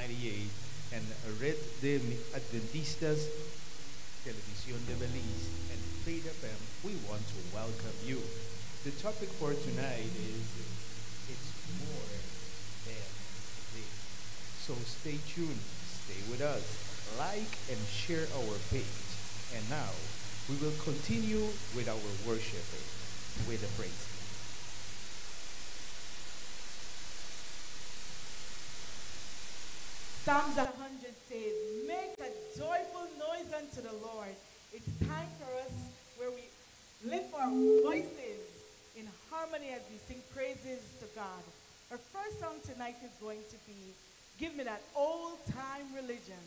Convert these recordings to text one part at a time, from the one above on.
1998 and Red the Adventistas Televisión de Belize and Fleet FM, we want to welcome you. The topic for tonight is It's More Than This. So stay tuned, stay with us, like and share our page. And now, we will continue with our worship, with the praise. Psalms 100 says, Make a joyful noise unto the Lord. It's time for us where we lift our voices in harmony as we sing praises to God. Our first song tonight is going to be Give Me That Old Time Religion.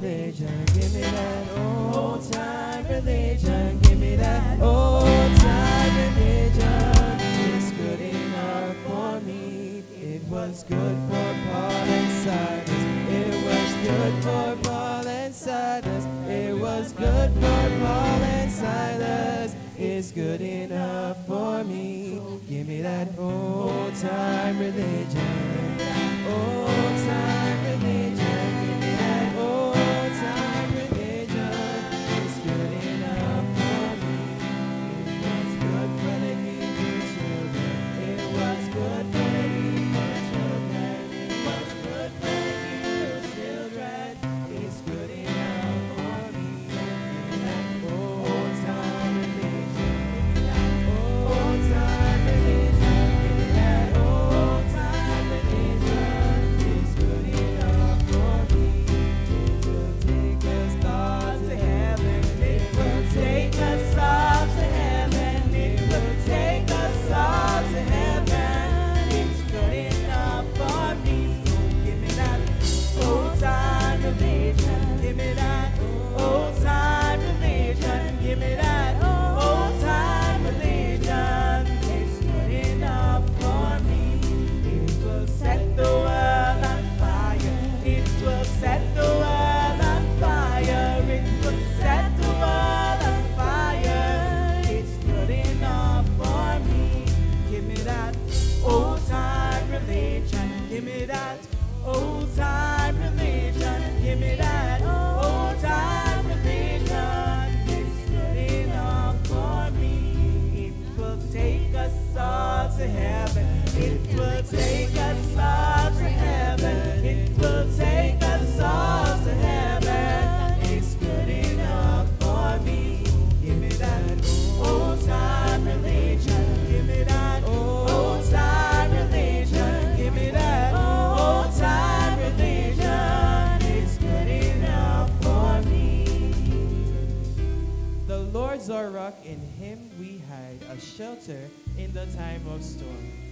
religion, give me that old time religion, give me that old time religion. It's good enough for me. It was good for Paul and Silas. It was good for Paul and Silas. It was good for Paul and Silas. It's good enough for me. Give me that old time religion, old time. our rock, in him we hide, a shelter in the time of storm.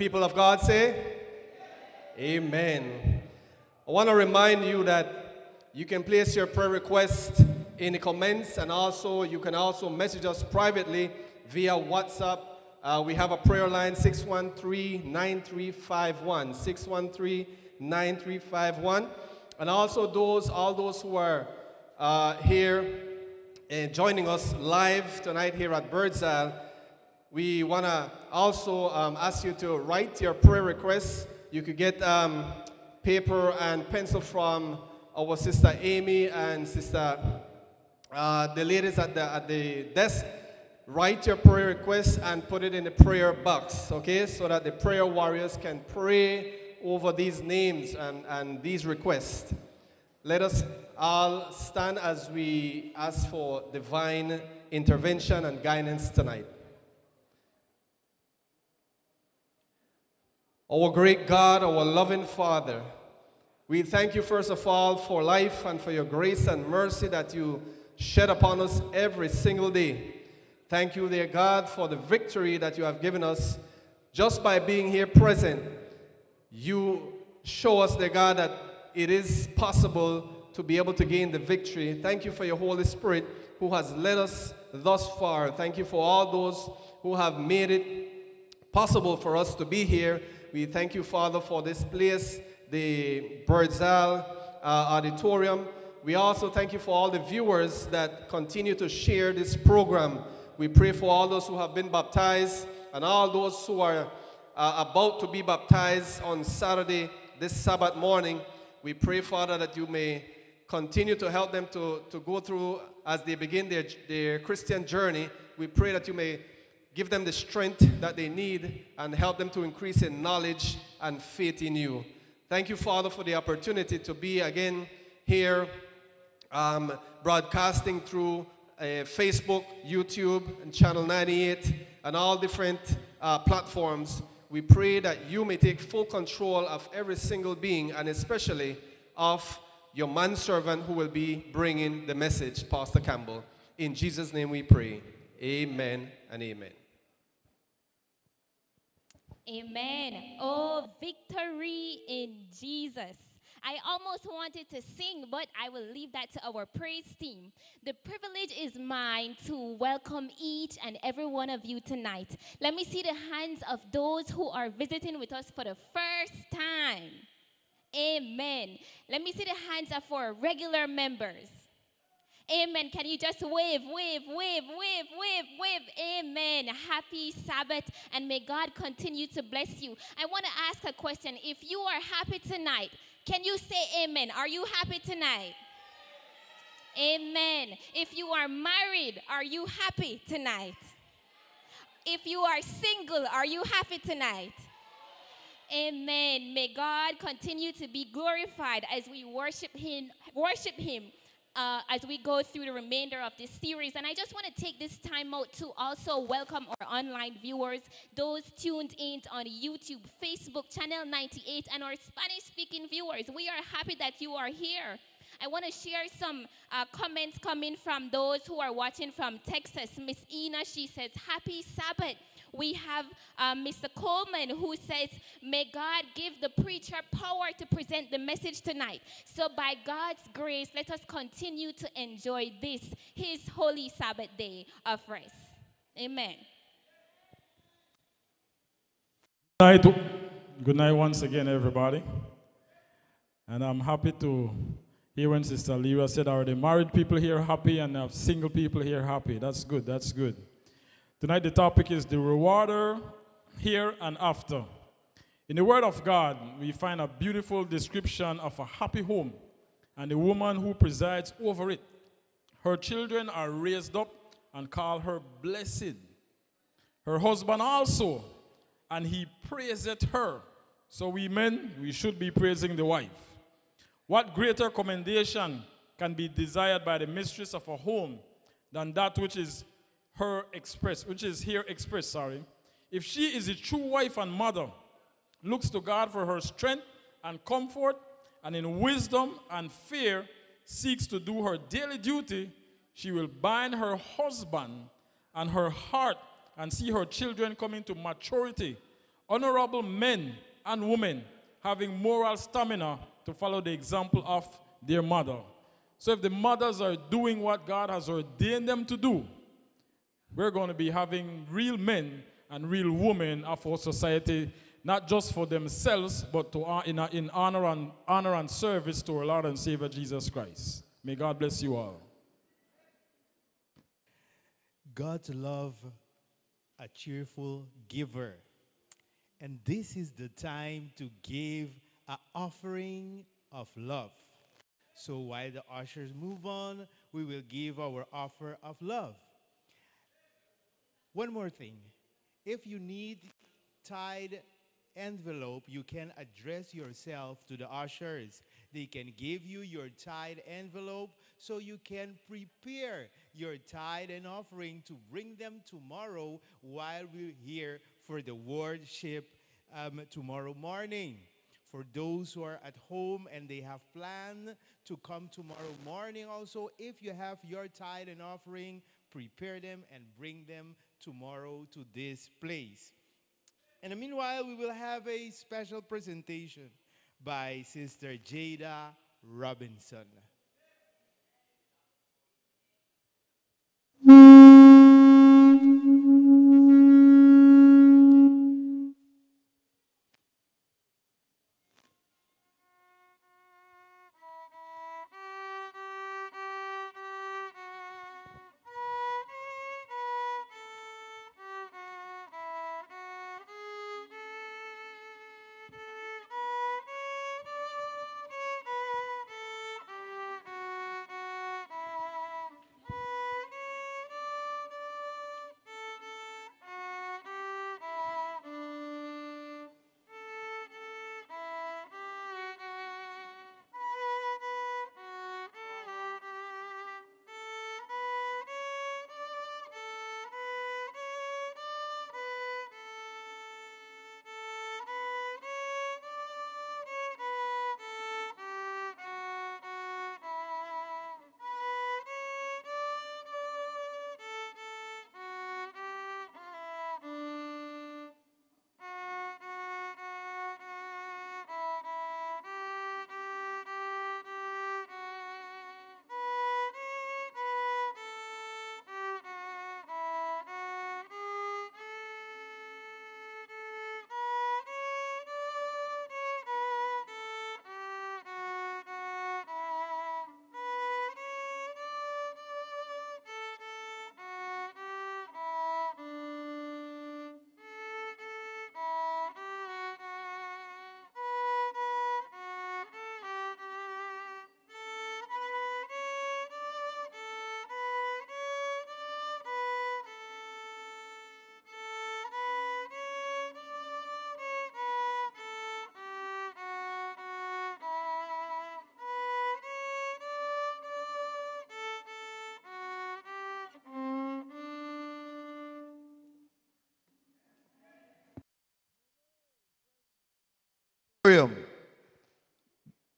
People of God say? Amen. I want to remind you that you can place your prayer request in the comments and also you can also message us privately via WhatsApp. Uh, we have a prayer line 613-9351 613-9351 and also those all those who are uh, here and joining us live tonight here at Bird's Isle we want to also um, ask you to write your prayer requests. You could get um, paper and pencil from our sister Amy and sister, uh, the ladies at the, at the desk. Write your prayer requests and put it in the prayer box, okay? So that the prayer warriors can pray over these names and, and these requests. Let us all stand as we ask for divine intervention and guidance tonight. Our great God, our loving Father, we thank you first of all for life and for your grace and mercy that you shed upon us every single day. Thank you, dear God, for the victory that you have given us just by being here present. You show us, dear God, that it is possible to be able to gain the victory. Thank you for your Holy Spirit who has led us thus far. Thank you for all those who have made it possible for us to be here. We thank you, Father, for this place, the Bird's Isle uh, Auditorium. We also thank you for all the viewers that continue to share this program. We pray for all those who have been baptized and all those who are uh, about to be baptized on Saturday, this Sabbath morning. We pray, Father, that you may continue to help them to, to go through as they begin their, their Christian journey. We pray that you may give them the strength that they need and help them to increase in knowledge and faith in you. Thank you, Father, for the opportunity to be again here um, broadcasting through uh, Facebook, YouTube, and Channel 98, and all different uh, platforms. We pray that you may take full control of every single being, and especially of your manservant who will be bringing the message, Pastor Campbell. In Jesus' name we pray. Amen and amen. Amen. Oh, victory in Jesus. I almost wanted to sing, but I will leave that to our praise team. The privilege is mine to welcome each and every one of you tonight. Let me see the hands of those who are visiting with us for the first time. Amen. Let me see the hands of our regular members. Amen. Can you just wave, wave, wave, wave, wave, wave? Amen. Happy Sabbath, and may God continue to bless you. I want to ask a question. If you are happy tonight, can you say amen? Are you happy tonight? Amen. If you are married, are you happy tonight? If you are single, are you happy tonight? Amen. May God continue to be glorified as we worship Him, worship Him uh, as we go through the remainder of this series. And I just want to take this time out to also welcome our online viewers, those tuned in on YouTube, Facebook, Channel 98, and our Spanish speaking viewers. We are happy that you are here. I want to share some uh, comments coming from those who are watching from Texas. Miss Ina, she says, Happy Sabbath. We have uh, Mr. Coleman who says, May God give the preacher power to present the message tonight. So, by God's grace, let us continue to enjoy this, His holy Sabbath day of rest. Amen. Good night, good night once again, everybody. And I'm happy to Here when Sister Lyra said, are the married people here happy and have single people here happy? That's good, that's good. Tonight the topic is the rewarder here and after. In the Word of God, we find a beautiful description of a happy home and the woman who presides over it. Her children are raised up and call her blessed. Her husband also, and he praiseth her. So we men, we should be praising the wife. What greater commendation can be desired by the mistress of a home than that which is her express, which is here expressed, sorry. If she is a true wife and mother, looks to God for her strength and comfort, and in wisdom and fear seeks to do her daily duty, she will bind her husband and her heart and see her children coming to maturity, honorable men and women having moral stamina to follow the example of their mother. So if the mothers are doing what God has ordained them to do, we're going to be having real men and real women of our society, not just for themselves, but to, uh, in, in honor, and, honor and service to our Lord and Savior Jesus Christ. May God bless you all. God love a cheerful giver. And this is the time to give an offering of love. So while the ushers move on, we will give our offer of love. One more thing. If you need tied envelope, you can address yourself to the ushers. They can give you your tithe envelope so you can prepare your tithe and offering to bring them tomorrow while we're here for the worship um, tomorrow morning. For those who are at home and they have planned to come tomorrow morning, also, if you have your tithe and offering, prepare them and bring them tomorrow to this place. And meanwhile, we will have a special presentation by Sister Jada Robinson.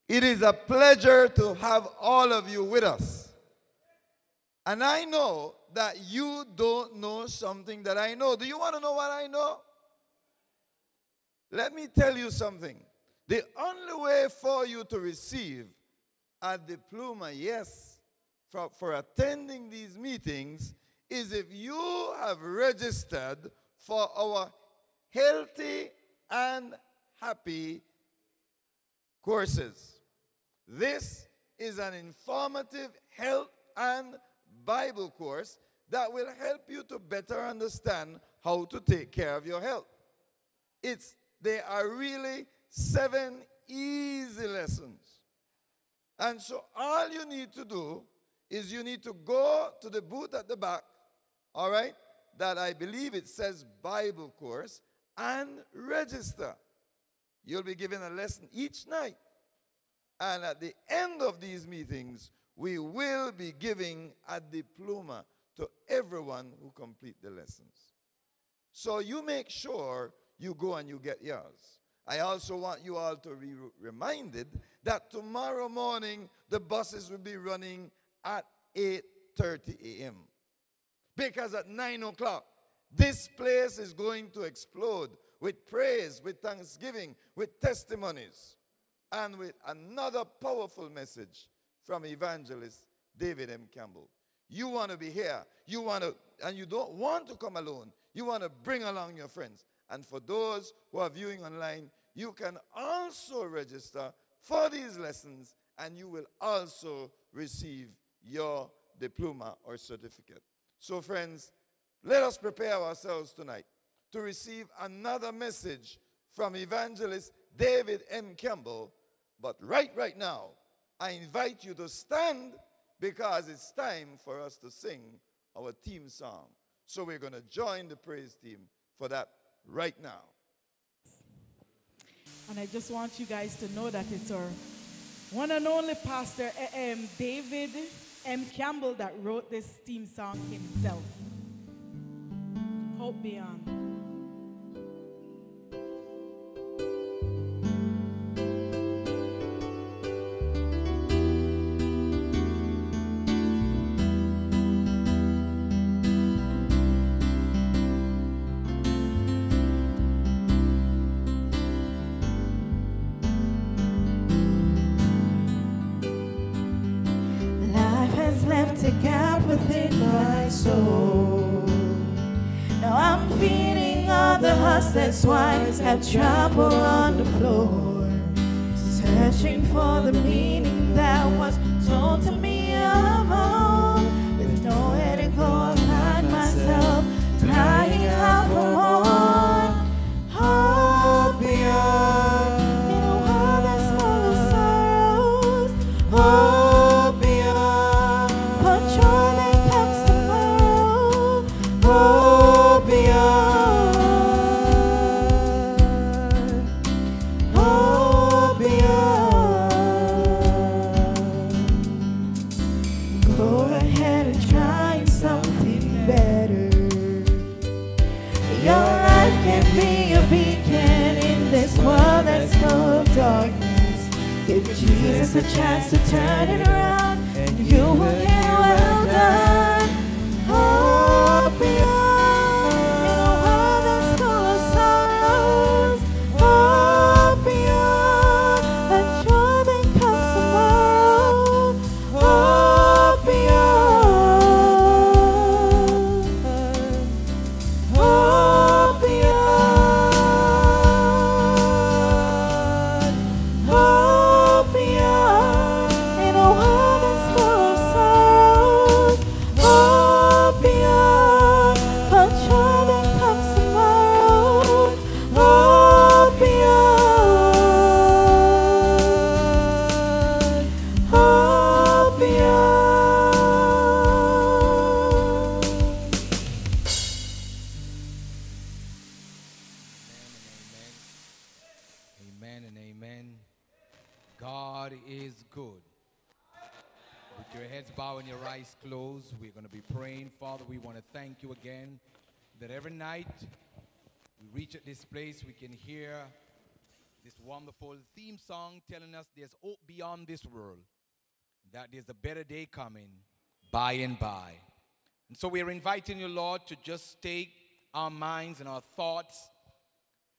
It is a pleasure to have all of you with us. And I know that you don't know something that I know. Do you want to know what I know? Let me tell you something. The only way for you to receive a diploma, yes, for, for attending these meetings is if you have registered for our healthy and happy courses. This is an informative health and Bible course that will help you to better understand how to take care of your health. It's they are really seven easy lessons. And so all you need to do is you need to go to the booth at the back, all right? That I believe it says Bible course and register. You'll be given a lesson each night. And at the end of these meetings, we will be giving a diploma to everyone who complete the lessons. So you make sure you go and you get yours. I also want you all to be reminded that tomorrow morning the buses will be running at 8:30 a.m. Because at 9 o'clock, this place is going to explode with praise, with thanksgiving, with testimonies, and with another powerful message from evangelist David M. Campbell. You want to be here. You want to, and you don't want to come alone. You want to bring along your friends. And for those who are viewing online, you can also register for these lessons and you will also receive your diploma or certificate. So, friends, let us prepare ourselves tonight to receive another message from evangelist David M. Campbell. But right, right now, I invite you to stand because it's time for us to sing our team song. So we're going to join the praise team for that right now. And I just want you guys to know that it's our one and only Pastor um, David M. Campbell that wrote this theme song himself. Hope Beyond. Husk that's why have trampled on the floor. Searching for the meaning that was told to me be a beacon in this world that's full of darkness. Give Jesus a chance to turn it around, and you will hear well done. Every night we reach at this place, we can hear this wonderful theme song telling us there's hope beyond this world, that there's a better day coming by and by. And so we are inviting you, Lord, to just take our minds and our thoughts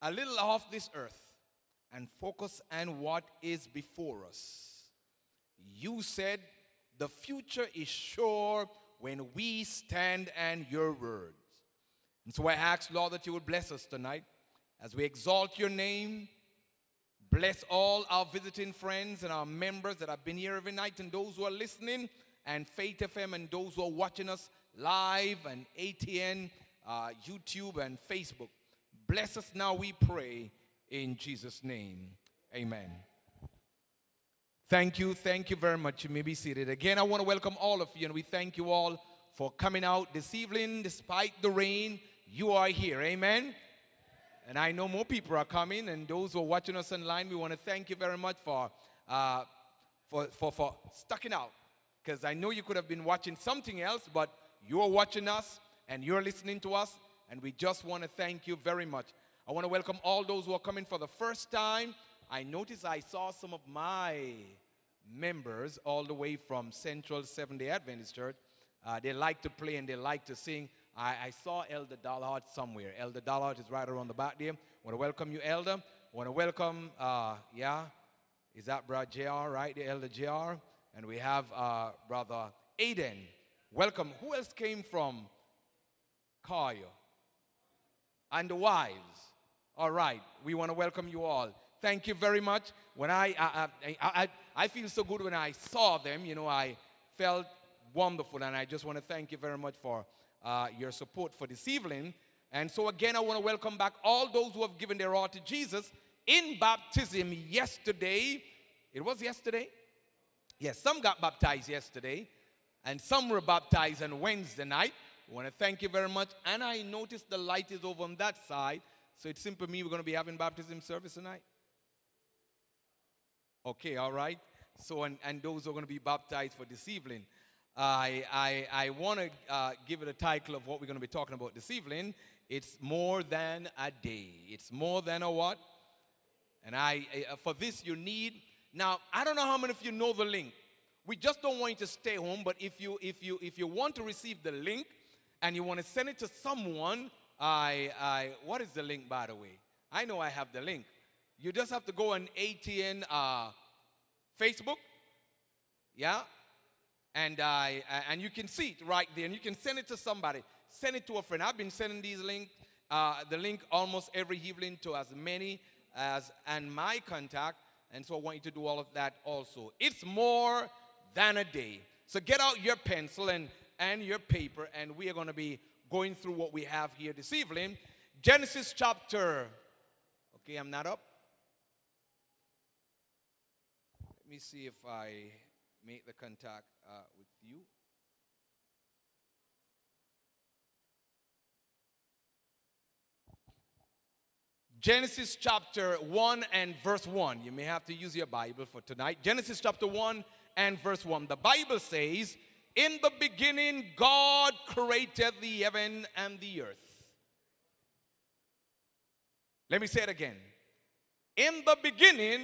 a little off this earth and focus on what is before us. You said the future is sure when we stand on your words. And so I ask, Lord, that you would bless us tonight as we exalt your name, Bless all our visiting friends and our members that have been here every night and those who are listening and Faith FM and those who are watching us live and ATN, uh, YouTube and Facebook. Bless us now, we pray, in Jesus' name. Amen. Thank you. Thank you very much. You may be seated. Again, I want to welcome all of you, and we thank you all for coming out this evening despite the rain. You are here. Amen. And I know more people are coming, and those who are watching us online, we want to thank you very much for, uh, for, for, for sticking out. Because I know you could have been watching something else, but you're watching us and you're listening to us, and we just want to thank you very much. I want to welcome all those who are coming for the first time. I noticed I saw some of my members all the way from Central Seventh day Adventist Church. Uh, they like to play and they like to sing. I, I saw Elder Dollard somewhere. Elder Dollard is right around the back there. Want to welcome you, Elder. Want to welcome, uh, yeah, is that Brother JR, right? The Elder JR. And we have uh, Brother Aiden. Welcome. Who else came from Cayo? And the wives. All right. We want to welcome you all. Thank you very much. When I, I, I, I, I feel so good when I saw them, you know, I felt wonderful. And I just want to thank you very much for uh, your support for this evening. And so, again, I want to welcome back all those who have given their heart to Jesus in baptism yesterday. It was yesterday? Yes, some got baptized yesterday, and some were baptized on Wednesday night. I want to thank you very much. And I noticed the light is over on that side. So it's simple me, we're going to be having baptism service tonight. Okay, all right. So, and, and those are going to be baptized for this evening. I, I, I want to uh, give it a title of what we're going to be talking about this evening. It's more than a day. It's more than a what? And I, uh, for this, you need. Now, I don't know how many of you know the link. We just don't want you to stay home, but if you, if you, if you want to receive the link and you want to send it to someone, I, I, what is the link, by the way? I know I have the link. You just have to go on ATN uh, Facebook, yeah, and I and you can see it right there, and you can send it to somebody. Send it to a friend. I've been sending these links, uh, the link almost every evening to as many as and my contact, and so I want you to do all of that also. It's more than a day. So get out your pencil and and your paper, and we are going to be going through what we have here this evening. Genesis chapter. Okay, I'm not up. Let me see if I make the contact uh, with you. Genesis chapter 1 and verse 1. You may have to use your Bible for tonight. Genesis chapter 1 and verse 1. The Bible says, In the beginning, God created the heaven and the earth. Let me say it again. In the beginning,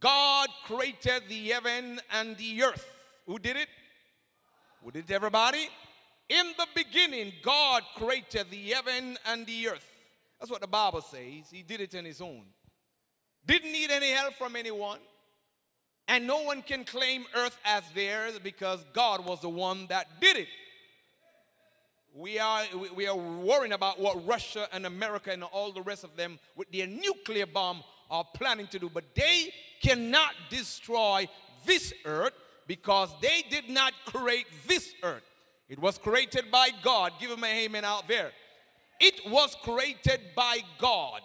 God created the heaven and the earth. Who did it? Who did it, everybody? In the beginning, God created the heaven and the earth. That's what the Bible says. He did it on his own. Didn't need any help from anyone. And no one can claim earth as theirs because God was the one that did it. We are, we are worrying about what Russia and America and all the rest of them with their nuclear bomb are planning to do. But they cannot destroy this earth because they did not create this earth. It was created by God. Give him a amen out there. It was created by God.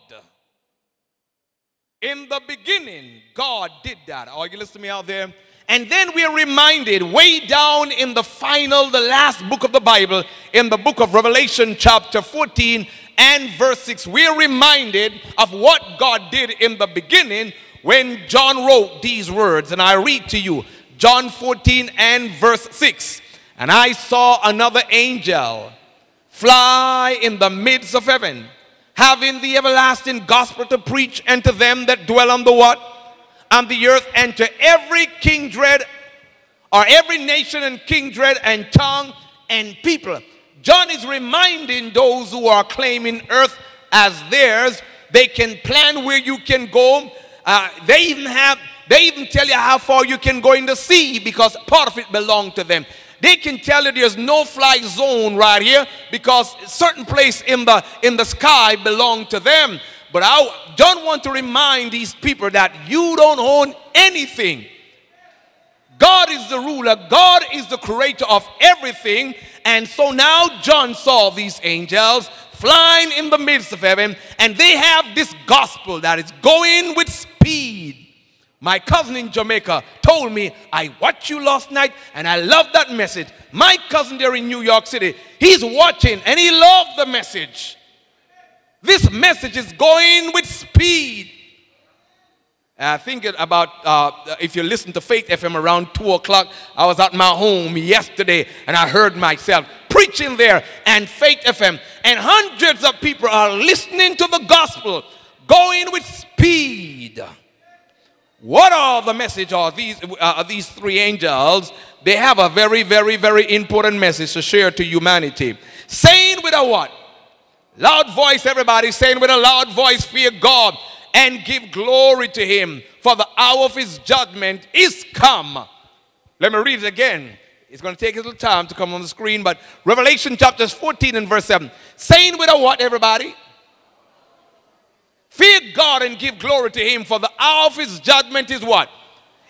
In the beginning, God did that. Are you listening to me out there? And then we are reminded way down in the final, the last book of the Bible, in the book of Revelation, chapter 14 and verse 6, we are reminded of what God did in the beginning when John wrote these words. And I read to you John 14 and verse 6. And I saw another angel fly in the midst of heaven, having the everlasting gospel to preach unto them that dwell on the what? On the earth, and to every kindred, or every nation and kindred and tongue and people. John is reminding those who are claiming earth as theirs, they can plan where you can go. Uh, they even have, they even tell you how far you can go in the sea because part of it belongs to them. They can tell you there's no fly zone right here because certain place in the in the sky belong to them. But I don't want to remind these people that you don't own anything. God is the ruler, God is the creator of everything. And so now John saw these angels flying in the midst of heaven, and they have this gospel that is going with speed. My cousin in Jamaica told me, I watched you last night and I love that message. My cousin there in New York City, he's watching and he loved the message. This message is going with speed. I think about uh, if you listen to Faith FM around 2 o'clock, I was at my home yesterday and I heard myself preaching there and Faith FM, and hundreds of people are listening to the gospel going with speed. What are the message of these, uh, these three angels? They have a very, very, very important message to share to humanity. Saying with a what? Loud voice, everybody, saying with a loud voice, fear God and give glory to him, for the hour of his judgment is come. Let me read it again. It's going to take a little time to come on the screen, but Revelation chapters 14 and verse 7. Saying with a what, everybody? Fear God and give glory to him, for the hour of his judgment is what?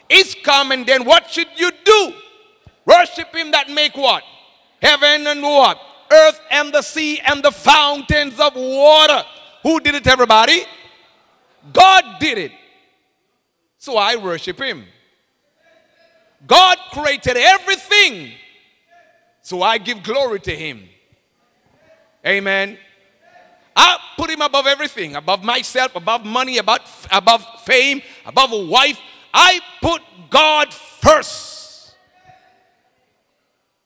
It's come, and then what should you do? Worship him that make what? Heaven and what? Earth and the sea and the fountains of water. Who did it, everybody? God did it. So I worship him. God created everything. So I give glory to him. Amen. I put him above everything, above myself, above money, above, above fame, above a wife. I put God first.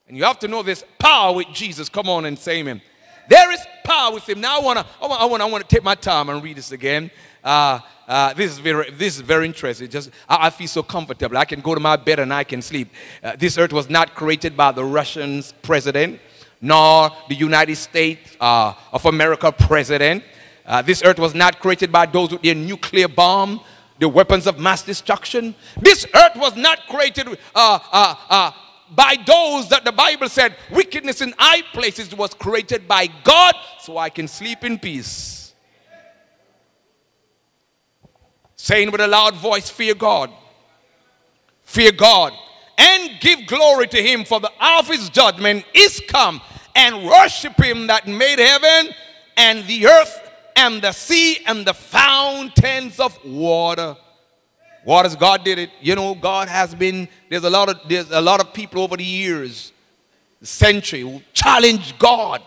And you have to know there's power with Jesus. Come on and say amen. There is power with him. Now I want to I want I want to take my time and read this again. Uh, uh, this is very this is very interesting. Just I, I, feel so comfortable. I can go to my bed and I can sleep. Uh, this earth was not created by the Russians president, nor the United States uh, of America president. Uh, this earth was not created by those with their nuclear bomb, the weapons of mass destruction. This earth was not created uh, by those that the Bible said wickedness in high places was created by God, so I can sleep in peace. Saying with a loud voice, Fear God. Fear God. And give glory to him, for the hour of his judgment is come. And worship him that made heaven and the earth and the sea and the fountains of water. What has God did it? You know, God has been, there's a lot of there's a lot of people over the years, the century, who challenge God.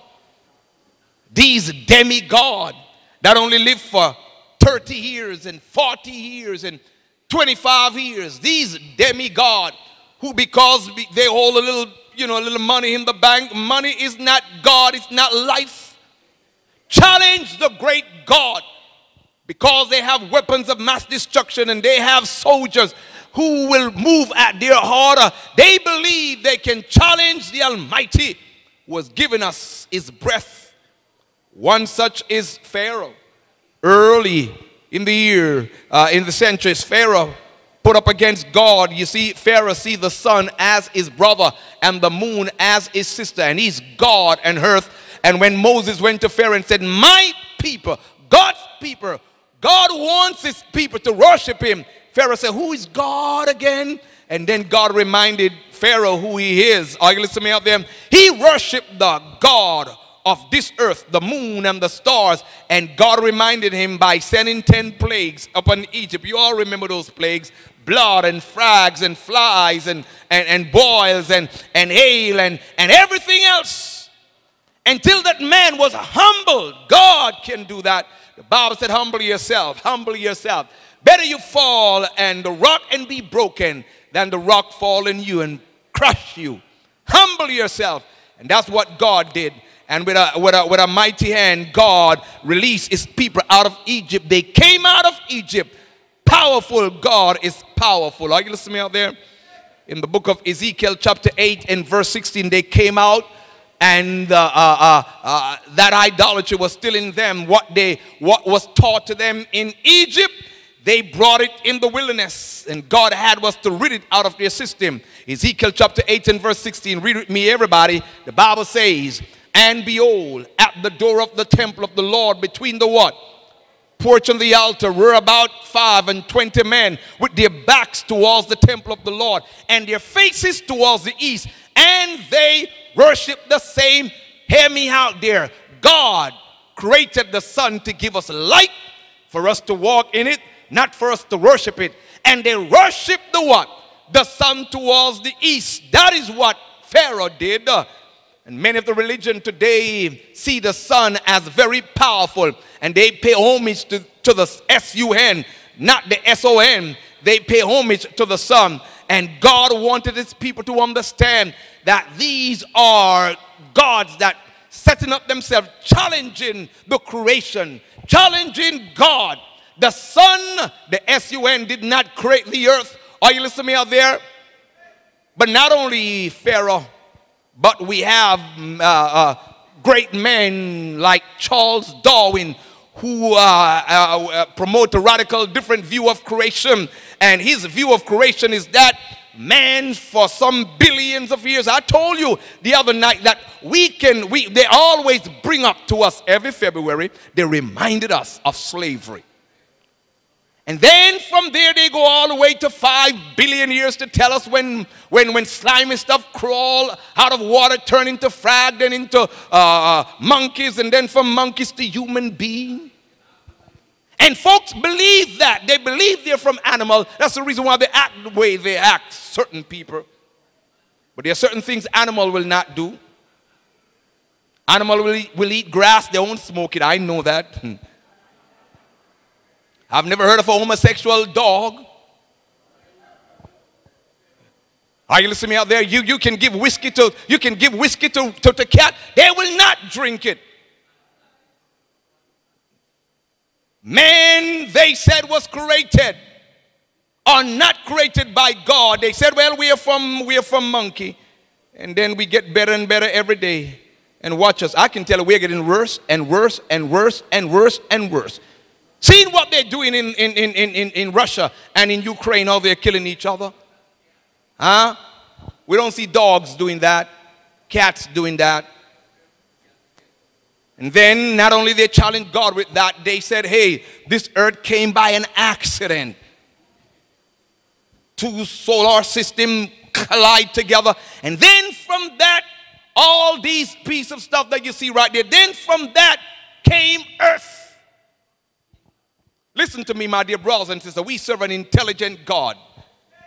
These demigod that only live for 30 years and 40 years and 25 years. These demigod who because they hold a little, you know, a little money in the bank, money is not God, it's not life. Challenge the great God because they have weapons of mass destruction and they have soldiers who will move at their order. They believe they can challenge the Almighty who has given us his breath. One such is Pharaoh early in the year, uh, in the centuries, Pharaoh put up against God. You see, Pharaoh see the sun as his brother and the moon as his sister, and he's God and earth. And when Moses went to Pharaoh and said, My people, God's people, God wants his people to worship him. Pharaoh said, Who is God again? And then God reminded Pharaoh who he is. Are you listening out there? He worshiped the God of this earth, the moon and the stars. And God reminded him by sending 10 plagues upon Egypt. You all remember those plagues blood and frogs and flies and, and, and boils and, and hail and, and everything else. Until that man was humbled. God can do that. The Bible said, humble yourself, humble yourself. Better you fall and the rock and be broken than the rock fall in you and crush you. Humble yourself. And that's what God did and with a, with, a, with a mighty hand, God released his people out of Egypt. They came out of Egypt. Powerful God is powerful. Are you listening me out there? In the book of Ezekiel, chapter 8 and verse 16, they came out and uh, uh, uh, uh, that idolatry was still in them. What, they, what was taught to them in Egypt, they brought it in the wilderness. And God had was to rid it out of their system. Ezekiel chapter 8 and verse 16. Read with me, everybody. The Bible says, and behold, at the door of the temple of the Lord, between the what? porch on the altar were about five and twenty men with their backs towards the temple of the Lord and their faces towards the east. And they worshiped the same. Hear me out there. God created the sun to give us light for us to walk in it, not for us to worship it. And they worshiped the what? The sun towards the east. That is what Pharaoh did. And many of the religion today see the sun as very powerful and they pay homage to, to the S-U-N, not the S-O-N. They pay homage to the sun. And God wanted his people to understand that these are gods that setting up themselves, challenging the creation, challenging God. The sun, the S-U-N, did not create the earth. Are you listening out there? But not only Pharaoh, but we have uh, uh, great men like Charles Darwin who uh, uh, uh, promote a radical different view of creation. And his view of creation is that man for some billions of years. I told you the other night that we can, we, they always bring up to us every February, they reminded us of slavery. And then from there they go all the way to five billion years to tell us when, when, when slimy stuff crawl out of water, turn into frog, then into uh, uh, monkeys, and then from monkeys to human being. And folks believe that. They believe they're from animal. That's the reason why they act the way they act, certain people. But there are certain things animal will not do. Animal will eat, will eat grass, they won't smoke it. I know that. I've never heard of a homosexual dog. Are you listening out there? You, you can give whiskey to you can give whiskey to, to the cat. They will not drink it. Man, they said, was created are not created by God. They said, well, we are from we are from monkey. And then we get better and better every day. And watch us. I can tell you we're getting worse and worse and worse and worse and worse. Seeing what they're doing in, in, in, in, in Russia and in Ukraine, how they're killing each other. Huh? We don't see dogs doing that, cats doing that. And then not only they challenged God with that, they said, hey, this earth came by an accident. Two solar system collide together. And then from that, all these pieces of stuff that you see right there, then from that came earth. Listen to me, my dear brothers and sisters. We serve an intelligent God.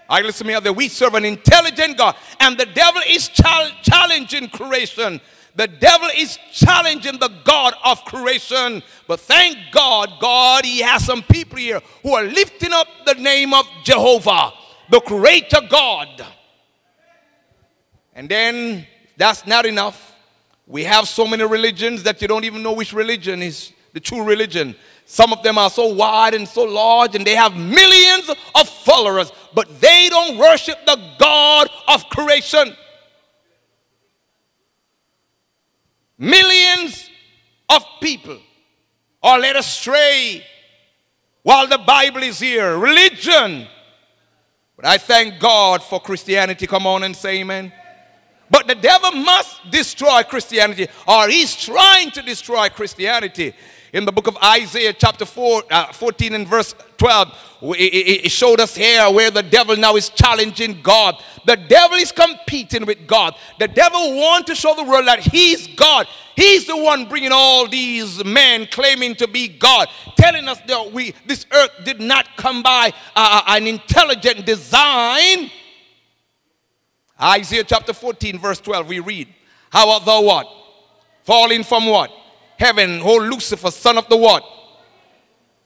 I listen to me out We serve an intelligent God. And the devil is challenging creation. The devil is challenging the God of creation. But thank God, God, He has some people here who are lifting up the name of Jehovah, the Creator God. And then that's not enough. We have so many religions that you don't even know which religion is the true religion. Some of them are so wide and so large, and they have millions of followers, but they don't worship the God of creation. Millions of people are led astray while the Bible is here. Religion. But I thank God for Christianity. Come on and say amen. But the devil must destroy Christianity, or he's trying to destroy Christianity in the book of Isaiah, chapter 4, uh, 14 and verse 12, it, it showed us here where the devil now is challenging God. The devil is competing with God. The devil wants to show the world that he's God. He's the one bringing all these men claiming to be God, telling us that we this earth did not come by uh, uh an intelligent design. Isaiah chapter 14, verse 12, we read, How art thou what? Falling from what? Heaven, O Lucifer, son of the what?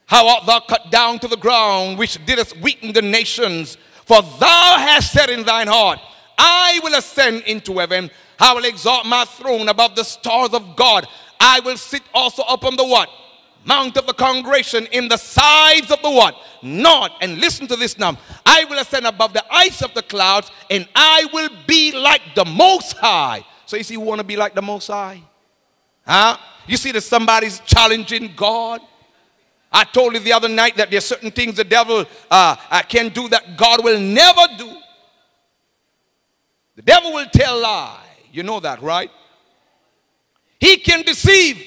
How art thou cut down to the ground, which didst weaken the nations? For thou hast said in thine heart, I will ascend into heaven. I will exalt my throne above the stars of God. I will sit also upon the what? Mount of the congregation in the sides of the what? North. And listen to this now. I will ascend above the ice of the clouds, and I will be like the Most High. So you see, you want to be like the Most High? Huh? You see that somebody's challenging God. I told you the other night that there's certain things the devil uh, uh, can do that God will never do. The devil will tell lie. You know that, right? He can deceive.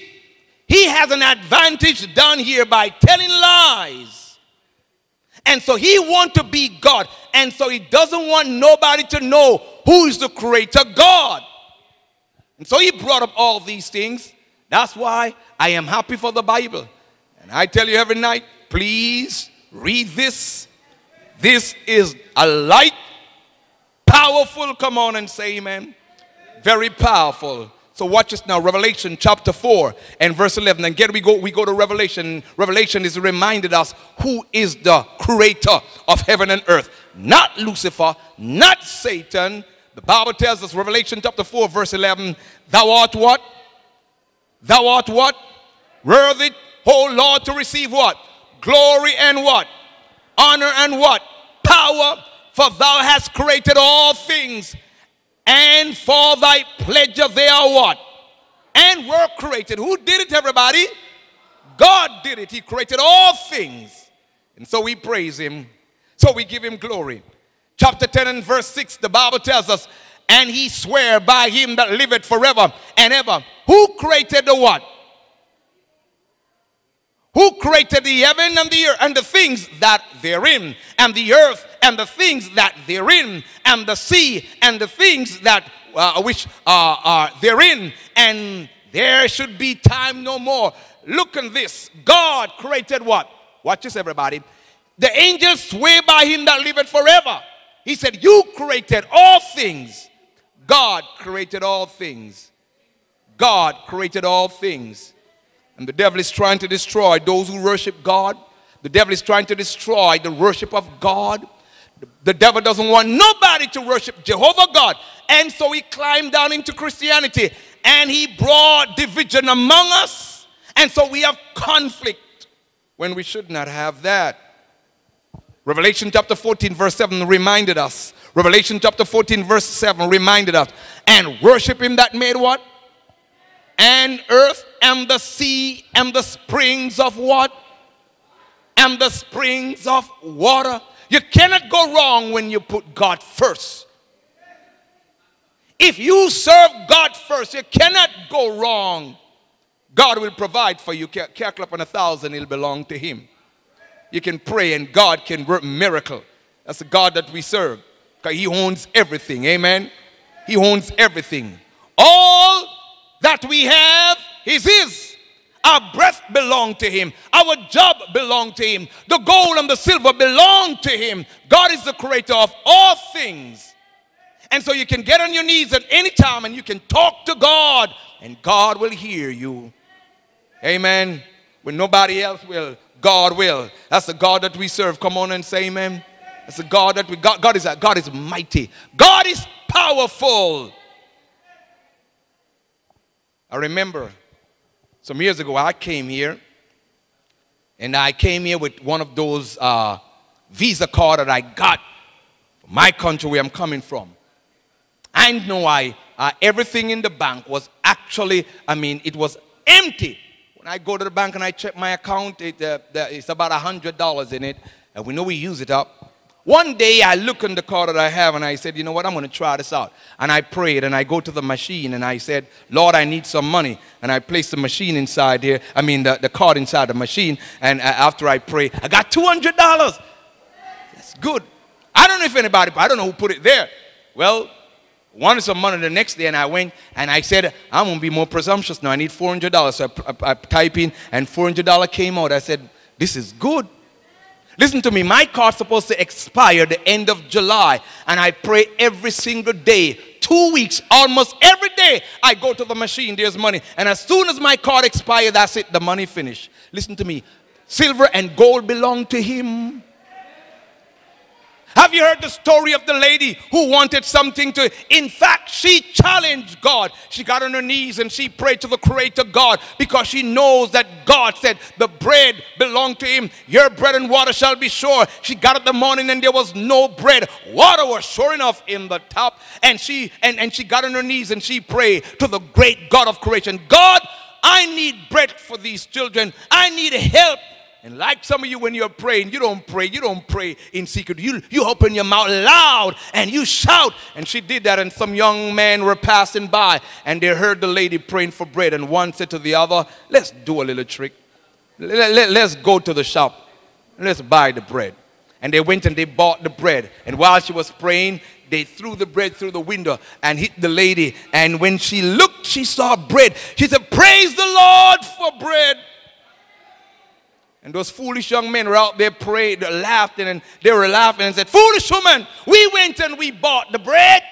he has an advantage down here by telling lies. And so he wants to be God. And so he doesn't want nobody to know who is the creator God. And so he brought up all these things. That's why I am happy for the Bible. And I tell you every night, please read this. This is a light, powerful, come on and say amen. Very powerful. So watch this now. Revelation chapter 4 and verse 11. And again we go, we go to Revelation. Revelation is reminded us who is the creator of heaven and earth. Not Lucifer, not Satan. The Bible tells us, Revelation chapter 4, verse 11, Thou art what? Thou art what? Worthy, O Lord, to receive what? Glory and what? Honor and what? Power, for thou hast created all things and for thy pleasure they are what? And were created. Who did it, everybody? God did it. He created all things. And so we praise him. So we give him glory. Chapter 10 and verse 6, the Bible tells us, and he swear by him that liveth forever and ever. Who created the what? Who created the heaven and the earth and the things that therein, and the earth and the things that therein, and the sea and the things that uh, which are, are therein, and there should be time no more. Look at this. God created what? Watch this, everybody. The angels swear by him that liveth forever. He said, You created all things. God created all things. God created all things. And the devil is trying to destroy those who worship God. The devil is trying to destroy the worship of God. The devil doesn't want nobody to worship Jehovah God. And so he climbed down into Christianity and he brought division among us. And so we have conflict when we should not have that. Revelation chapter 14, verse 7 reminded us. Revelation chapter 14, verse 7 reminded us. And worship him that made what? and earth and the sea and the springs of what? And the springs of water. You cannot go wrong when you put God first. If you serve God first, you cannot go wrong. God will provide for you. Cattle up on a thousand, it'll belong to Him. You can pray and God can work miracle. That's the God that we serve. Because He owns everything. Amen. He owns everything. All that we have is His. Our breath belonged to Him. Our job belonged to Him. The gold and the silver belong to Him. God is the creator of all things. And so you can get on your knees at any time and you can talk to God and God will hear you. Amen. When nobody else will, God will. That's the God that we serve. Come on and say amen. That's the God that we God, God is God is mighty. God is powerful. I remember some years ago I came here and I came here with one of those uh, visa card that I got from my country where I'm coming from. I didn't know I uh, everything in the bank was actually, I mean, it was empty. When I go to the bank and I check my account, it, uh, it's about a $100 in it, and we know we use it up. One day I look in the car that I have and I said, you know what, I'm going to try this out. And I prayed and I go to the machine and I said, Lord, I need some money. And I placed the machine inside here, I mean the, the card inside the machine. And uh, after I pray, I got $200. That's good. I don't know if anybody, but I don't know who put it there. Well, wanted some money the next day and I went and I said, I'm going to be more presumptuous now. I need $400. So I, I, I type in and $400 came out. I said, this is good. Listen to me, my card's supposed to expire the end of July, and I pray every single day. Two weeks, almost every day, I go to the machine, there's money. And as soon as my card expires, that's it, the money finished. Listen to me, silver and gold belong to him. Have you heard the story of the lady who wanted something to? In fact, she challenged God. She got on her knees and she prayed to the Creator God because she knows that God said the bread belonged to Him. Your bread and water shall be sure. She got up the morning and there was no bread. Water was sure enough in the top. And she and, and she got on her knees and she prayed to the great God of creation. God, I need bread for these children. I need help And like some of you, when you're praying, you don't pray, you don't pray in secret. You, you open your mouth loud and you shout. And she did that, and some young men were passing by and they heard the lady praying for bread. And one said to the other, Let's do a little trick. Let, let, let's go to the shop. Let's buy the bread. And they went and they bought the bread. And while she was praying, they threw the bread through the window and hit the lady. And when she looked, she saw bread. She said, Praise the Lord for bread. And those foolish young men were out there praying, laughing, and they were laughing and said, Foolish woman, we went and we bought the bread.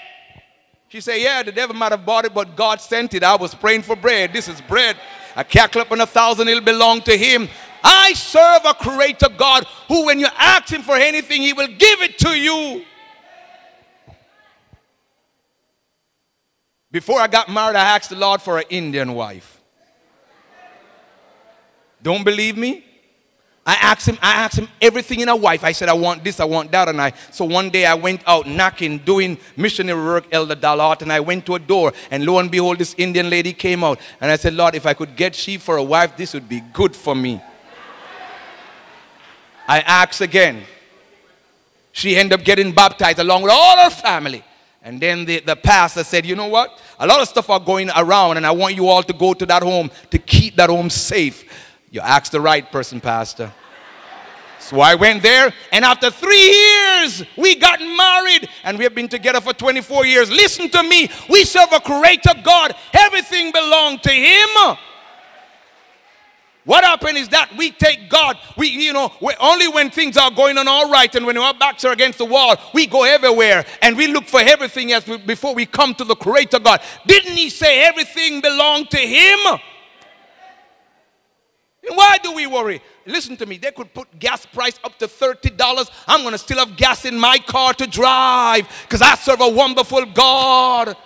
She said, Yeah, the devil might have bought it, but God sent it. I was praying for bread. This is bread. A cattle up and a thousand, it'll belong to him. I serve a creator God who, when you ask him for anything, he will give it to you. Before I got married, I asked the Lord for an Indian wife. Don't believe me? I asked him, I asked him everything in a wife. I said, I want this, I want that. And I so one day I went out knocking, doing missionary work, Elder Dalat, and I went to a door, and lo and behold, this Indian lady came out. And I said, Lord, if I could get she for a wife, this would be good for me. I asked again. She ended up getting baptized along with all her family. And then the, the pastor said, You know what? A lot of stuff are going around, and I want you all to go to that home to keep that home safe. You asked the right person, Pastor. So I went there, and after three years, we got married, and we have been together for 24 years. Listen to me. We serve a creator God, everything belongs to Him. What happened is that we take God, we, you know, only when things are going on all right and when our backs are against the wall, we go everywhere and we look for everything else before we come to the Creator God. Didn't He say everything belonged to Him? And why do we worry? Listen to me. They could put gas price up to $30. I'm going to still have gas in my car to drive because I serve a wonderful God.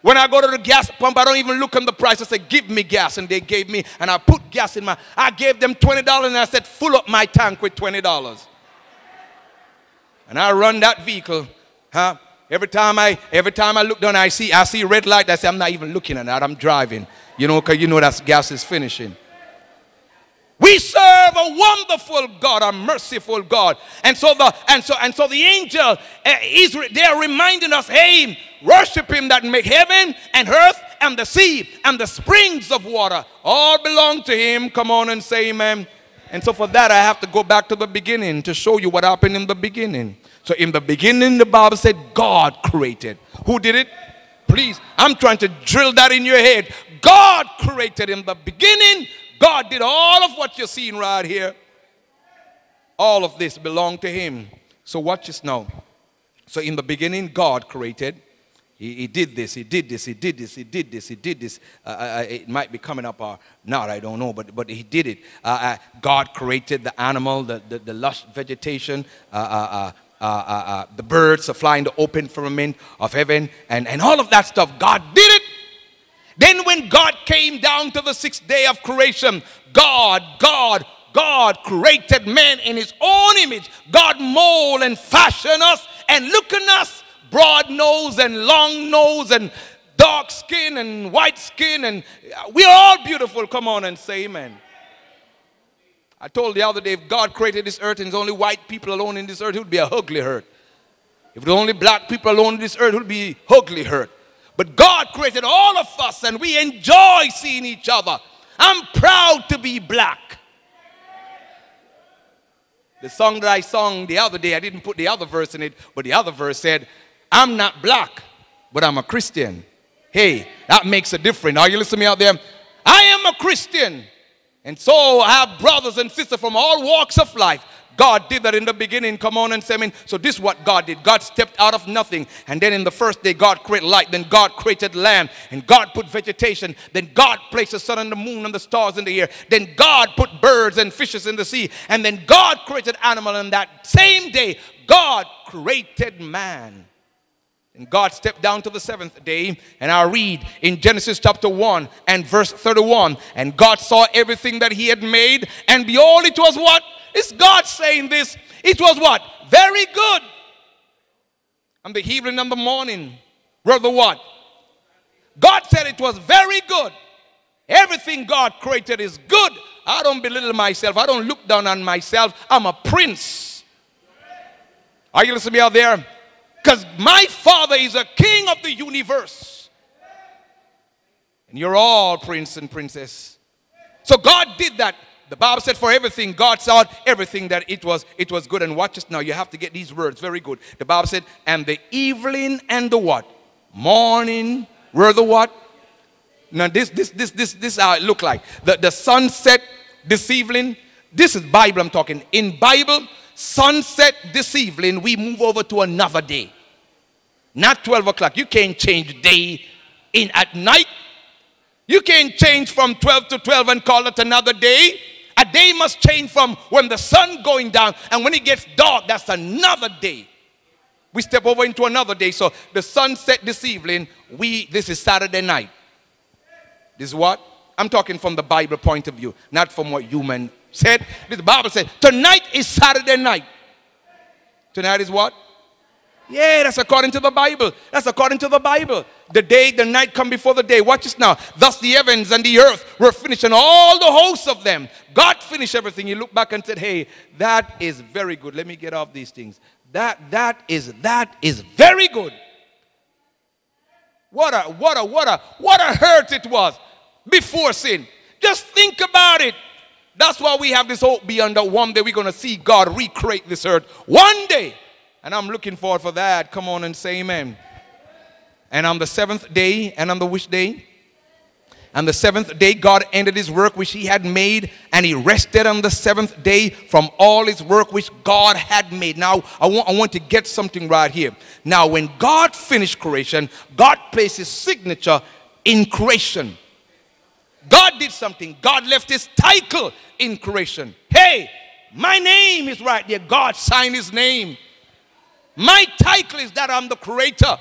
When I go to the gas pump, I don't even look on the price. I say, give me gas. And they gave me, and I put gas in my, I gave them $20 and I said, full up my tank with $20. And I run that vehicle, huh? Every time I, every time I look down, I see, I see red light. I say, I'm not even looking at that. I'm driving, you know, because you know that gas is finishing. We serve a wonderful God, a merciful God. And so the and so and so the angel uh, is they're reminding us, hey, worship him that make heaven and earth and the sea and the springs of water all belong to him. Come on and say amen. And so for that I have to go back to the beginning to show you what happened in the beginning. So in the beginning the Bible said God created. Who did it? Please, I'm trying to drill that in your head. God created in the beginning God did all of what you're seeing right here. All of this belonged to Him. So watch this now. So in the beginning, God created. He, he, did this, he did this, he did this, he did this, he did this. Uh, uh, uh it might be coming up or not, I don't know, but, but he did it. Uh, uh God created the animal, the, the, the lush vegetation, uh, the birds, the flying the open firmament of heaven, and, and all of that stuff. God did it. Then, when God came down to the sixth day of creation, God, God, God created man in his own image. God mold and fashion us and look at us, broad nose and long nose and dark skin and white skin, and we're all beautiful. Come on and say amen. I told the other day, if God created this earth and there's only white people alone in this earth, it would be a ugly earth. If there's only black people alone in this earth, it would be ugly earth. But God created all of us and we enjoy seeing each other. I'm proud to be black. The song that I sung the other day, I didn't put the other verse in it, but the other verse said, I'm not black, but I'm a Christian. Hey, that makes a difference. Are you listening to me out there? I am a Christian. And so I have brothers and sisters from all walks of life. God did that in the beginning. Come on and say, I mean, so this is what God did. God stepped out of nothing. And then in the first day, God created light. Then God created land. And God put vegetation. Then God placed the sun and the moon and the stars in the air. Then God put birds and fishes in the sea. And then God created animal. And that same day, God created man. And God stepped down to the seventh day, and I read in Genesis chapter 1 and verse 31. And God saw everything that He had made, and behold, it was what? It's God saying this. It was what? Very good. And the evening and the morning were the what? God said it was very good. Everything God created is good I don't belittle myself. I don't look down on myself. I'm a prince. Are you listening to me out there? Because my father is a king of the universe. And you're all prince and princess. So God did that. The Bible said for everything, God saw everything that it was it was good. And watch this now. You have to get these words very good. The Bible said, and the evening and the what? Morning were the what? Now this this this this this how it look like. The the sunset this evening. This is Bible I'm talking. In Bible, sunset this evening, we move over to another day. Not 12 o'clock. You can't change day in at night. You can't change from 12 to 12 and call it another day. A day must change from when the sun going down and when it gets dark, that's another day. We step over into another day. So the sun set this evening, we this is Saturday night. This is what? I'm talking from the Bible point of view, not from what human said. The Bible said, tonight is Saturday night. Tonight is what? Yeah, that's according to the Bible. That's according to the Bible. The day, the night come before the day. Watch this now. Thus the heavens and the earth were finished, and all the hosts of them. God finished everything. He looked back and said, Hey, that is very good. Let me get off these things. That that is that is very good. What a what a what a what a hurt it was before sin. Just think about it. That's why we have this hope beyond that one day we're going to see God recreate this earth. One day. And I'm looking forward for that. Come on and say amen. And on the seventh day, and on the which day? And the seventh day, God ended his work which he had made, and he rested on the seventh day from all his work which God had made. Now, I want, I want to get something right here. Now, when God finished creation, God placed his signature in creation. God did something. God left his title in creation. Hey, my name is right there. God signed his name. My title is that I'm the creator.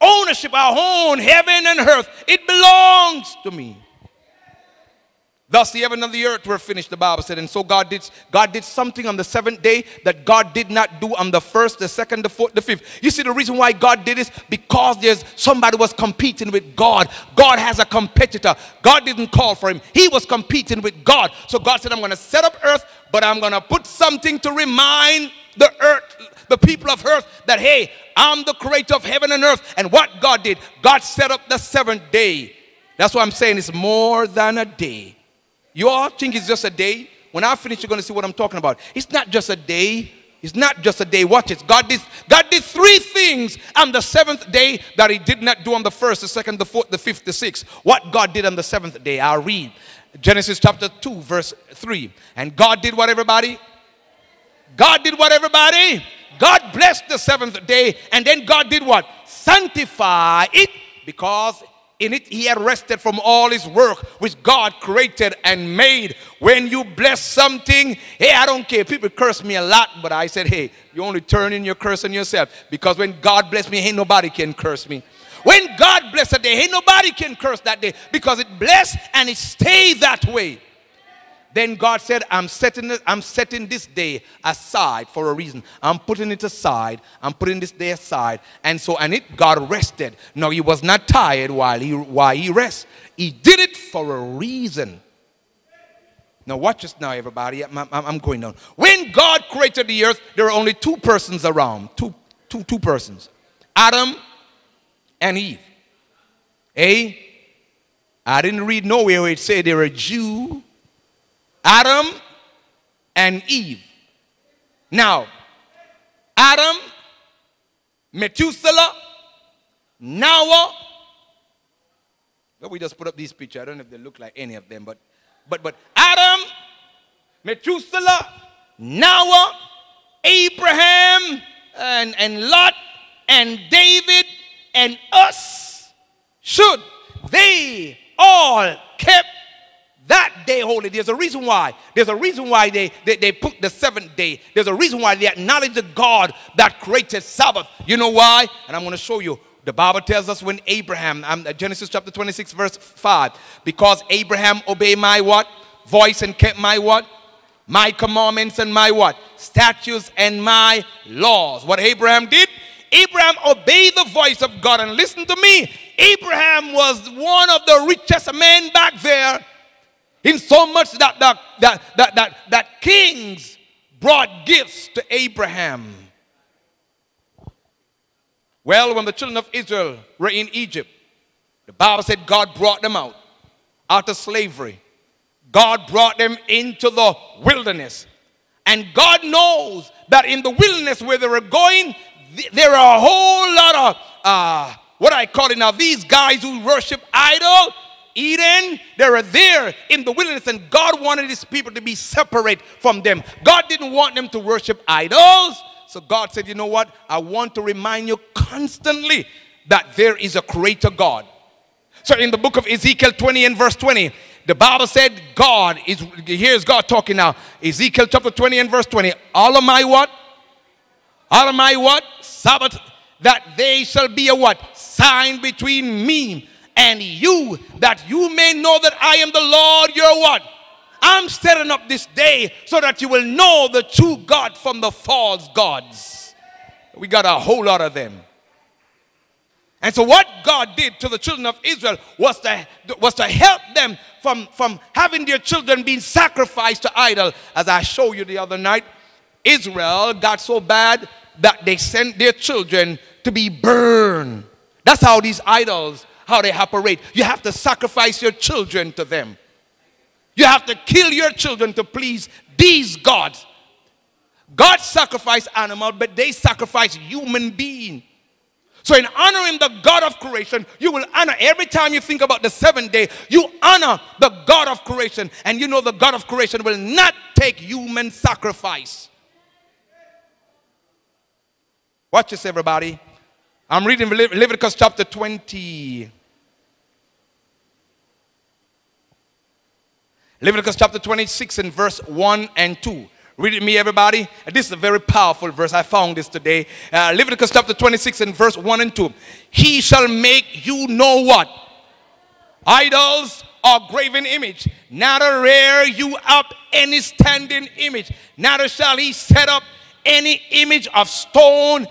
Ownership, our own heaven and earth, it belongs to me. Thus the heaven and the earth were finished, the Bible said. And so God did, God did something on the seventh day that God did not do on the first, the second, the fourth, the fifth. You see the reason why God did this? Because there's somebody was competing with God. God has a competitor. God didn't call for him. He was competing with God. So God said, I'm going to set up earth, but I'm going to put something to remind the earth, the people of earth, that hey, I'm the creator of heaven and earth. And what God did, God set up the seventh day. That's what I'm saying. It's more than a day. You all think it's just a day? When I finish, you're going to see what I'm talking about. It's not just a day. It's not just a day. Watch it. God did, God did three things on the seventh day that He did not do on the first, the second, the fourth, the fifth, the sixth. What God did on the seventh day, I'll read. Genesis chapter 2, verse 3. And God did what, everybody? God did what, everybody? God blessed the seventh day, and then God did what? Sanctify it because in it he had rested from all his work which God created and made. When you bless something, hey, I don't care. People curse me a lot, but I said, hey, you only turn in your curse on yourself. Because when God bless me, ain't nobody can curse me. When God bless a day, ain't nobody can curse that day because it bless and it stay that way. Then God said, I'm setting, I'm setting this day aside for a reason. I'm putting it aside. I'm putting this day aside. And so, and it, God rested. No, he was not tired while he, while he rest. He did it for a reason. Now, watch this now, everybody. I'm, I'm, I'm going down. When God created the earth, there were only two persons around. Two, two, two persons. Adam and Eve. A, I didn't read nowhere where it said they were a Jew Adam and Eve. Now, Adam, Methuselah, Noah. We just put up these pictures. I don't know if they look like any of them, but but but Adam, Methuselah, Noah, Abraham, and, and Lot, and David, and us should they all kept that day holy. There's a reason why. There's a reason why they, they, they put the seventh day. There's a reason why they acknowledge the God that created Sabbath. You know why? And I'm going to show you. The Bible tells us when Abraham, um, Genesis chapter 26, verse 5, because Abraham obeyed my what? Voice and kept my what? My commandments and my what? Statutes and my laws. What Abraham did? Abraham obeyed the voice of God. And listen to me. Abraham was one of the richest men back there In so much that, that, that, that, that, that kings brought gifts to Abraham. Well, when the children of Israel were in Egypt, the Bible said God brought them out, out of slavery. God brought them into the wilderness. And God knows that in the wilderness where they were going, there are a whole lot of, uh, what I call it now, these guys who worship idol, Eden, they were there in the wilderness, and God wanted his people to be separate from them. God didn't want them to worship idols. So God said, You know what? I want to remind you constantly that there is a creator God. So in the book of Ezekiel 20 and verse 20, the Bible said God is, here's God talking now. Ezekiel chapter 20 and verse 20. All of my what? All of my what? Sabbath, that they shall be a what? Sign between me and you, that you may know that I am the Lord your what? I'm setting up this day so that you will know the true God from the false gods. We got a whole lot of them. And so, what God did to the children of Israel was to, was to help them from, from having their children being sacrificed to idol. As I showed you the other night, Israel got so bad that they sent their children to be burned. That's how these idols, how they operate. You have to sacrifice your children to them. You have to kill your children to please these gods. God sacrificed animal, but they sacrifice human being. So, in honoring the God of creation, you will honor every time you think about the seventh day, you honor the God of creation. And you know the God of creation will not take human sacrifice. Watch this, everybody. I'm reading Leviticus chapter 20. Leviticus chapter 26 and verse 1 and 2. Read it me, everybody. This is a very powerful verse. I found this today. Uh, Leviticus chapter 26 and verse 1 and 2. He shall make you know what? Idols or graven image. Neither rear you up any standing image. Neither shall he set up any image of stone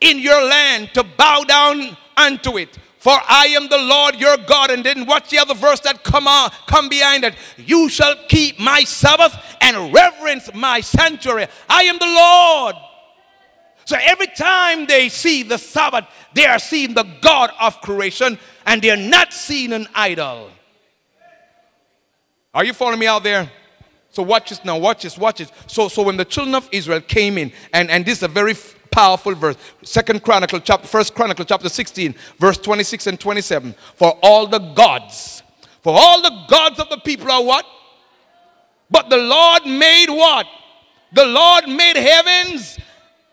in your land to bow down unto it. For I am the Lord your God. And then watch the other verse that come on, come behind it. You shall keep my Sabbath and reverence my sanctuary. I am the Lord. So every time they see the Sabbath, they are seeing the God of creation and they are not seeing an idol. Are you following me out there? So watch this now, watch this, watch this. So, so when the children of Israel came in, and, and this is a very powerful verse. Second Chronicle, chapter, First Chronicle, chapter 16, verse 26 and 27. For all the gods, for all the gods of the people are what? But the Lord made what? The Lord made heavens,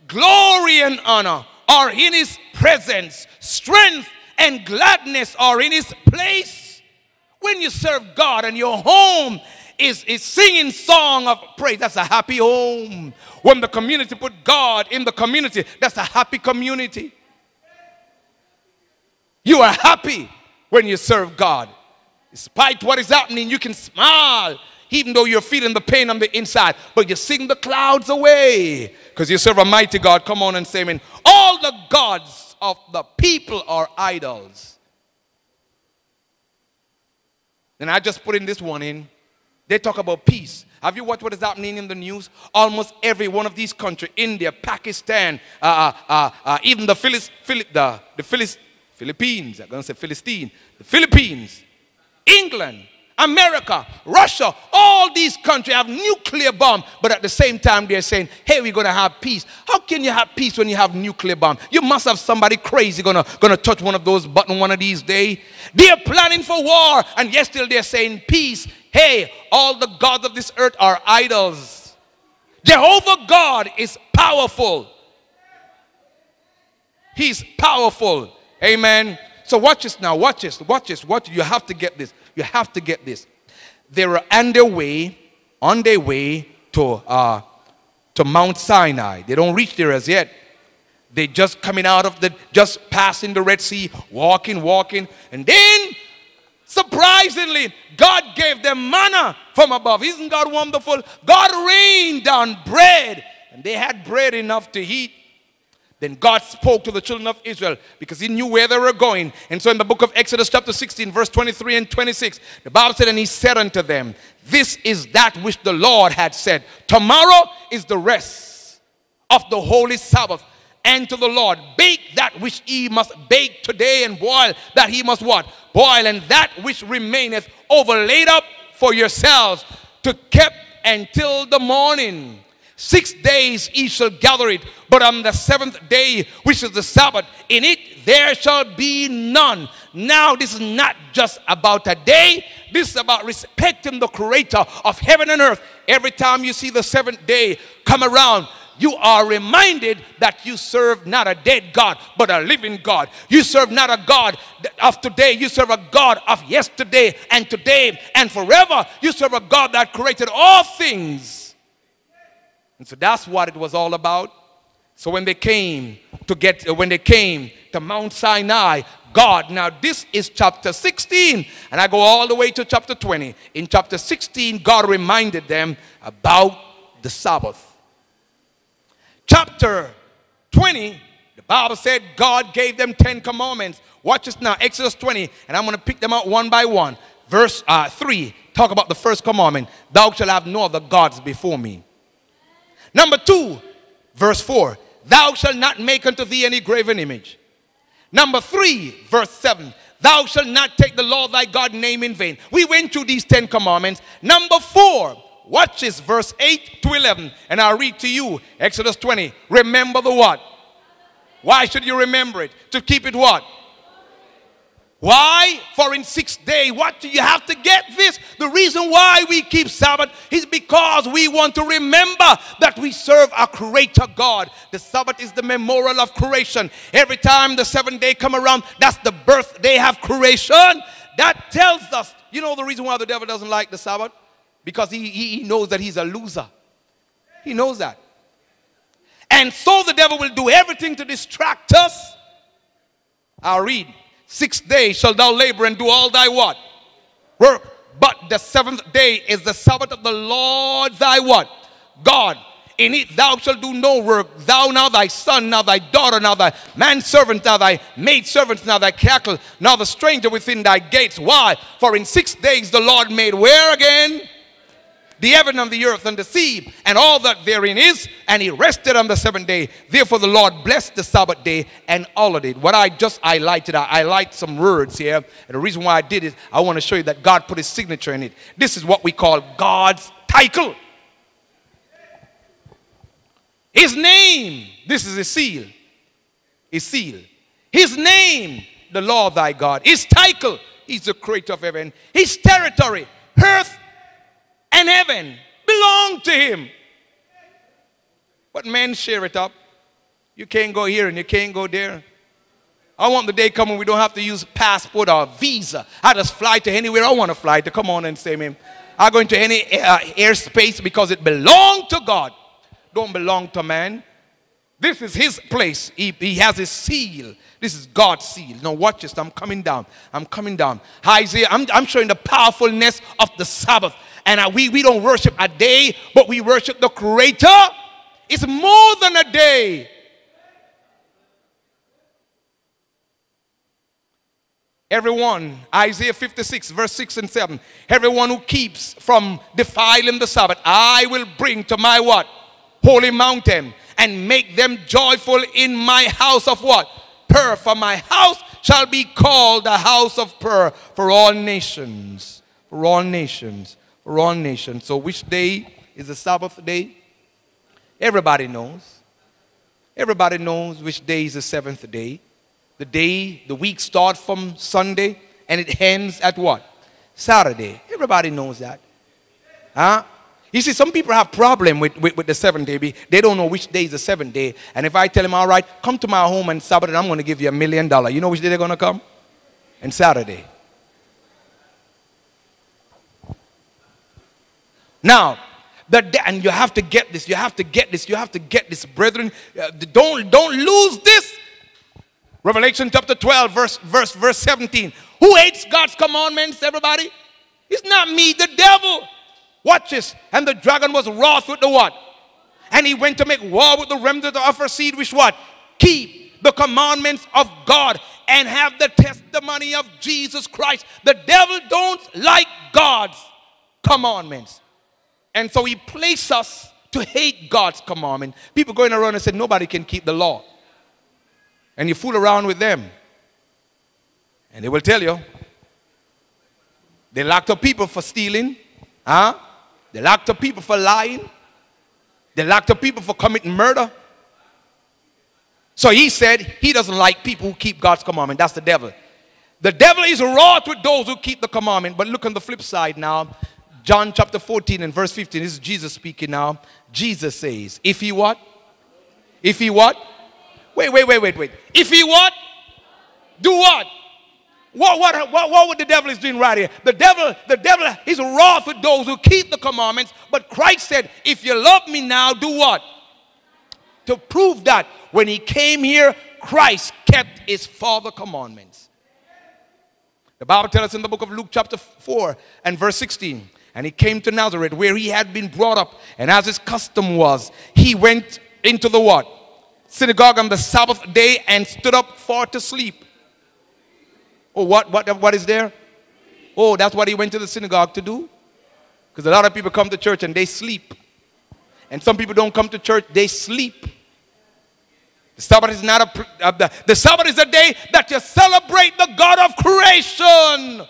glory and honor are in his presence, strength and gladness are in his place. When you serve God and your home is, is singing song of praise, that's a happy home. When the community put God in the community, that's a happy community. You are happy when you serve God. Despite what is happening, you can smile even though you're feeling the pain on the inside. But you sing the clouds away because you serve a mighty God. Come on and say, Amen. All the gods of the people are idols. And I just put in this one in. They talk about peace. Have you watched what is happening in the news? Almost every one of these countries, India, Pakistan, uh, uh, uh, uh even the, Philis, Philip, the, the Philis, Philippines, I'm going to say Philistine, the Philippines, England, America, Russia, all these countries have nuclear bomb, but at the same time they're saying, hey, we're going to have peace. How can you have peace when you have nuclear bomb? You must have somebody crazy going to touch one of those buttons one of these days. They're planning for war, and yet still they're saying peace. Hey, all the gods of this earth are idols. Jehovah God is powerful. He's powerful. Amen. So watch this now. Watch this. Watch this. Watch. You have to get this. You have to get this. They were on their way, on their way to, uh, to Mount Sinai. They don't reach there as yet. They just coming out of the, just passing the Red Sea, walking, walking. And then, surprisingly, God gave them manna from above. Isn't God wonderful? God rained down bread. And they had bread enough to eat. Then God spoke to the children of Israel because he knew where they were going. And so in the book of Exodus, chapter 16, verse 23 and 26, the Bible said, And he said unto them, This is that which the Lord had said. Tomorrow is the rest of the holy Sabbath. And to the Lord, bake that which he must bake today, and boil that he must what? Boil, and that which remaineth overlaid up for yourselves to keep until the morning. Six days ye shall gather it, but on the seventh day, which is the Sabbath, in it there shall be none. Now, this is not just about a day, this is about respecting the creator of heaven and earth. Every time you see the seventh day come around, you are reminded that you serve not a dead God, but a living God. You serve not a God of today, you serve a God of yesterday and today and forever. You serve a God that created all things and so that's what it was all about. So when they came to get, uh, when they came to Mount Sinai, God, now this is chapter 16, and I go all the way to chapter 20. In chapter 16, God reminded them about the Sabbath. Chapter 20, the Bible said God gave them 10 commandments. Watch this now, Exodus 20, and I'm going to pick them out one by one. Verse uh, 3, talk about the first commandment Thou shalt have no other gods before me. Number two, verse 4 Thou shalt not make unto thee any graven image. Number three, verse 7 Thou shalt not take the Lord thy God name in vain. We went through these 10 commandments. Number four, watch this, verse 8 to 11. And I'll read to you Exodus 20. Remember the what? Why should you remember it? To keep it what? Why? For in six days, what do you have to get this? The reason why we keep Sabbath is because we want to remember that we serve a creator God. The Sabbath is the memorial of creation. Every time the seventh day come around, that's the birthday of creation. That tells us, you know the reason why the devil doesn't like the Sabbath? Because he, he, he knows that he's a loser. He knows that. And so the devil will do everything to distract us. I'll read Six days shalt thou labor and do all thy what? Work. But the seventh day is the Sabbath of the Lord thy what? God. In it thou shalt do no work. Thou, now thy son, now thy daughter, now thy manservant, now thy maidservant, now thy cattle, now the stranger within thy gates. Why? For in six days the Lord made where again? The heaven and the earth and the sea and all that therein is, and he rested on the seventh day. Therefore, the Lord blessed the Sabbath day and all of it. What I just highlighted, I highlight some words here. And the reason why I did it, I want to show you that God put his signature in it. This is what we call God's title. His name, this is a seal. His seal. His name, the Lord thy God. His title, he's the creator of heaven. His territory, heaven belong to him. But men share it up. You can't go here and you can't go there. I want the day coming we don't have to use passport or visa. I just fly to anywhere I want to fly to. Come on and say, man. I go into any uh, airspace because it belongs to God. Don't belong to man. This is his place. He, he has his seal. This is God's seal. Now watch this. I'm coming down. I'm coming down. Isaiah, I'm, I'm showing the powerfulness of the Sabbath and we, we don't worship a day, but we worship the Creator. It's more than a day. Everyone, Isaiah 56, verse 6 and 7. Everyone who keeps from defiling the Sabbath, I will bring to my what? Holy mountain and make them joyful in my house of what? Prayer. For my house shall be called the house of prayer for all nations. For all nations wrong nation. So, which day is the Sabbath day? Everybody knows. Everybody knows which day is the seventh day. The day, the week starts from Sunday and it ends at what? Saturday. Everybody knows that. Huh? You see, some people have problem with, with, with the seventh day. They don't know which day is the seventh day. And if I tell them, all right, come to my home on Sabbath and I'm going to give you a million dollars. You know which day they're going to come? And Saturday. Now, the, and you have to get this, you have to get this, you have to get this, brethren. Uh, don't, don't lose this. Revelation chapter 12, verse, verse, verse 17. Who hates God's commandments, everybody? It's not me, the devil. Watch this. And the dragon was wroth with the what? And he went to make war with the remnant of her seed, which what? keep the commandments of God and have the testimony of Jesus Christ. The devil don't like God's commandments. And so he placed us to hate God's commandment. People going around and said nobody can keep the law. And you fool around with them. And they will tell you. They locked up people for stealing. Huh? They locked up people for lying. They locked up people for committing murder. So he said he doesn't like people who keep God's commandment. That's the devil. The devil is wroth with those who keep the commandment. But look on the flip side now. John chapter 14 and verse 15. This is Jesus speaking now. Jesus says, if he what? If he what? Wait, wait, wait, wait, wait. If he what? Do what? What, what, what, what would the devil is doing right here? The devil, the devil is wroth with those who keep the commandments. But Christ said, if you love me now, do what? To prove that when he came here, Christ kept his father commandments. The Bible tells us in the book of Luke chapter 4 and verse 16. And he came to Nazareth where he had been brought up. And as his custom was, he went into the what? Synagogue on the Sabbath day and stood up for to sleep. Oh, what, what, what is there? Oh, that's what he went to the synagogue to do? Because a lot of people come to church and they sleep. And some people don't come to church, they sleep. The Sabbath is not a, uh, the, the Sabbath is a day that you celebrate the God of creation.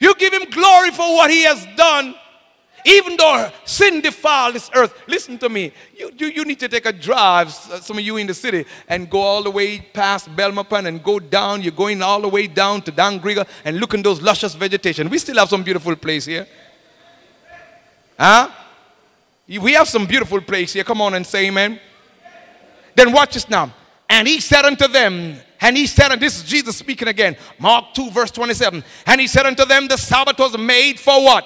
You give him glory for what he has done. Even though sin defiled this earth, listen to me. You, you, you need to take a drive, uh, some of you in the city, and go all the way past Belmopan and go down. You're going all the way down to Dangriga and look in those luscious vegetation. We still have some beautiful place here. Huh? We have some beautiful place here. Come on and say amen. Then watch this now. And he said unto them, and he said, and this is Jesus speaking again, Mark 2, verse 27. And he said unto them, The Sabbath was made for what?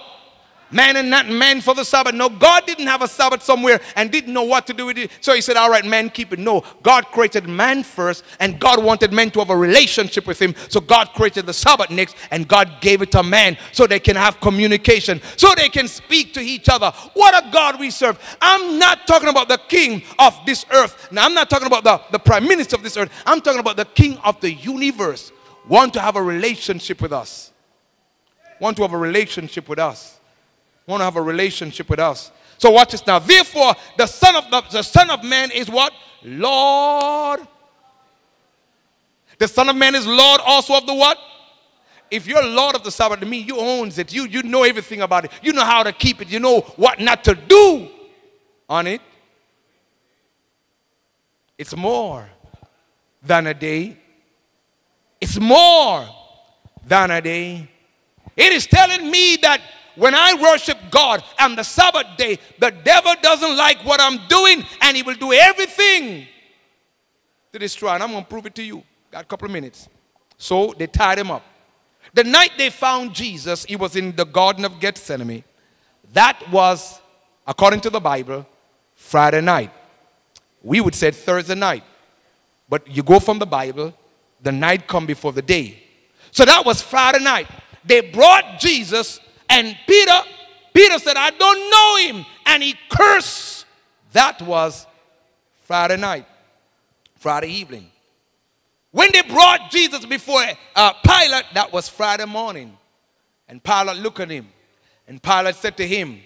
Man and not man for the Sabbath. No, God didn't have a Sabbath somewhere and didn't know what to do with it. So he said, All right, man, keep it. No, God created man first, and God wanted men to have a relationship with him. So God created the Sabbath next, and God gave it to man so they can have communication, so they can speak to each other. What a God we serve. I'm not talking about the king of this earth. Now, I'm not talking about the, the prime minister of this earth. I'm talking about the king of the universe. Want to have a relationship with us. Want to have a relationship with us want to have a relationship with us. So watch this now. Therefore, the Son of the, the Son of Man is what? Lord. The Son of Man is Lord also of the what? If you're Lord of the Sabbath, to me, you owns it. You, you know everything about it. You know how to keep it. You know what not to do on it. It's more than a day. It's more than a day. It is telling me that when I worship God on the Sabbath day, the devil doesn't like what I'm doing and he will do everything to destroy. And I'm going to prove it to you. Got a couple of minutes. So they tied him up. The night they found Jesus, he was in the Garden of Gethsemane. That was, according to the Bible, Friday night. We would say Thursday night. But you go from the Bible, the night come before the day. So that was Friday night. They brought Jesus and Peter, Peter said, I don't know him. And he cursed. That was Friday night, Friday evening. When they brought Jesus before uh, Pilate, that was Friday morning. And Pilate looked at him. And Pilate said to him,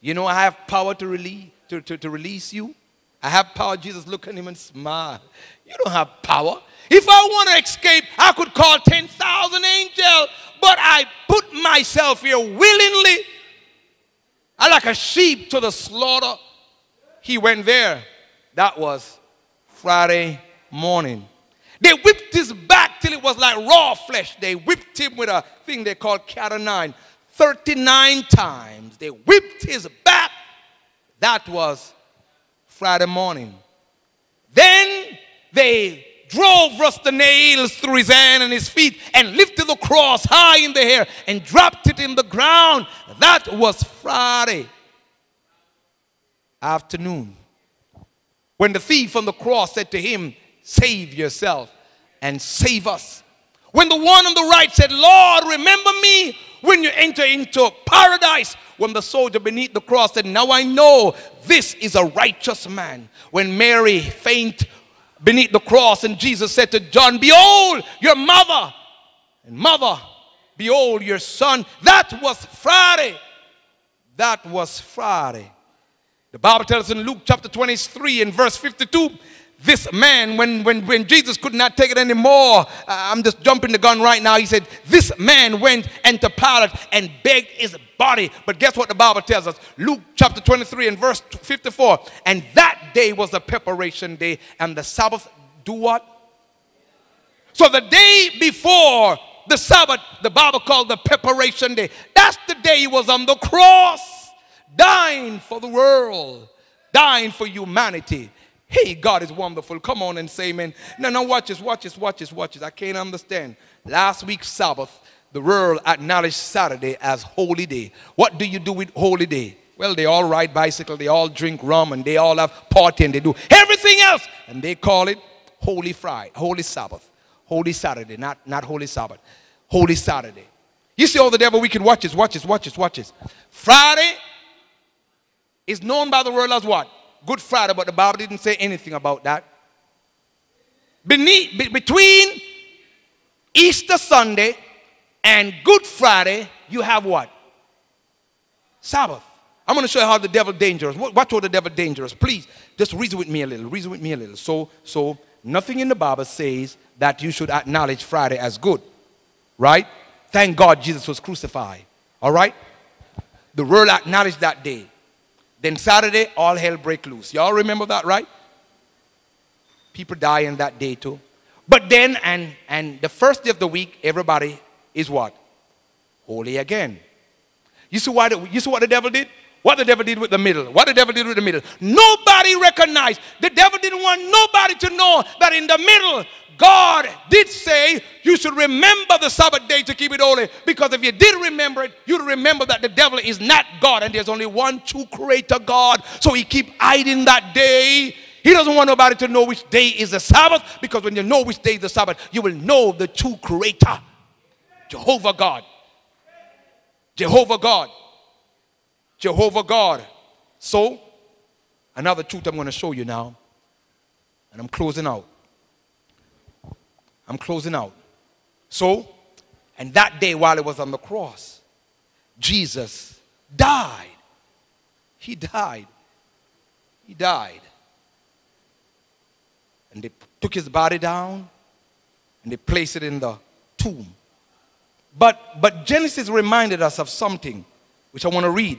You know, I have power to release, to, to, to release you. I have power. Jesus looked at him and smiled. You don't have power. If I want to escape, I could call 10,000 angels, but I put myself here willingly. I like a sheep to the slaughter. He went there. That was Friday morning. They whipped his back till it was like raw flesh. They whipped him with a thing they call cat o' nine. 39 times. They whipped his back. That was Friday morning. Then they drove rusty nails through his hand and his feet and lifted the cross high in the air and dropped it in the ground. That was Friday afternoon. When the thief on the cross said to him, Save yourself and save us. When the one on the right said, Lord, remember me when you enter into paradise. When the soldier beneath the cross said, Now I know this is a righteous man. When Mary faint beneath the cross, and Jesus said to John, Behold, your mother, and mother, behold, your son. That was Friday. That was Friday. The Bible tells us in Luke chapter 23 and verse 52 this man, when, when, when Jesus could not take it anymore, uh, I'm just jumping the gun right now. He said, This man went into Pilate and begged his body. But guess what the Bible tells us? Luke chapter 23 and verse 54. And that day was the preparation day, and the Sabbath do what? So the day before the Sabbath, the Bible called the preparation day. That's the day he was on the cross, dying for the world, dying for humanity. Hey, God is wonderful. Come on and say amen. No, no, watch this, watch this, watch this, watch this. I can't understand. Last week's Sabbath, the world acknowledged Saturday as holy day. What do you do with holy day? Well, they all ride bicycle, they all drink rum, and they all have party, and they do everything else. And they call it Holy Friday, Holy Sabbath, Holy Saturday, not, not Holy Sabbath, Holy Saturday. You see all the devil wicked watches, watches, watches, watches. Friday is known by the world as what? Good Friday, but the Bible didn't say anything about that. Beneath, be, between Easter Sunday and Good Friday, you have what? Sabbath. I'm going to show you how the devil dangerous. Watch how the devil dangerous. Please, just reason with me a little. Reason with me a little. So, so nothing in the Bible says that you should acknowledge Friday as good, right? Thank God Jesus was crucified. All right. The world acknowledged that day. Then Saturday, all hell break loose. Y'all remember that, right? People die in that day too. But then, and, and the first day of the week, everybody is what? Holy again. You see, why the, you see what the devil did? What the devil did with the middle. What the devil did with the middle. Nobody recognized. The devil didn't want nobody to know that in the middle, God did say you should remember the Sabbath day to keep it holy. Because if you did remember it, you'd remember that the devil is not God and there's only one true creator God. So he keep hiding that day. He doesn't want nobody to know which day is the Sabbath because when you know which day is the Sabbath, you will know the true creator. Jehovah God. Jehovah God. Jehovah God. So, another truth I'm going to show you now, and I'm closing out. I'm closing out. So, and that day while he was on the cross, Jesus died. He died. He died. And they took his body down and they placed it in the tomb. But, but Genesis reminded us of something which I want to read.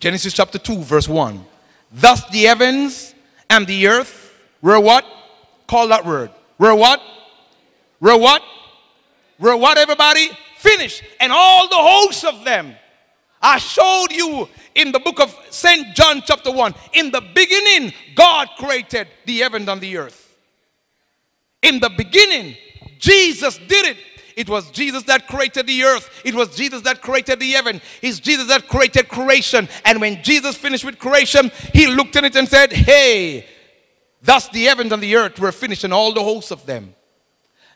Genesis chapter 2, verse 1. Thus the heavens and the earth were what? Call that word. Were what? Were what? Were what, everybody? Finished. And all the hosts of them. I showed you in the book of St. John, chapter 1. In the beginning, God created the heavens and the earth. In the beginning, Jesus did it. It was Jesus that created the earth. It was Jesus that created the heaven. It's Jesus that created creation. And when Jesus finished with creation, he looked at it and said, Hey, thus the heavens and the earth were finished and all the hosts of them.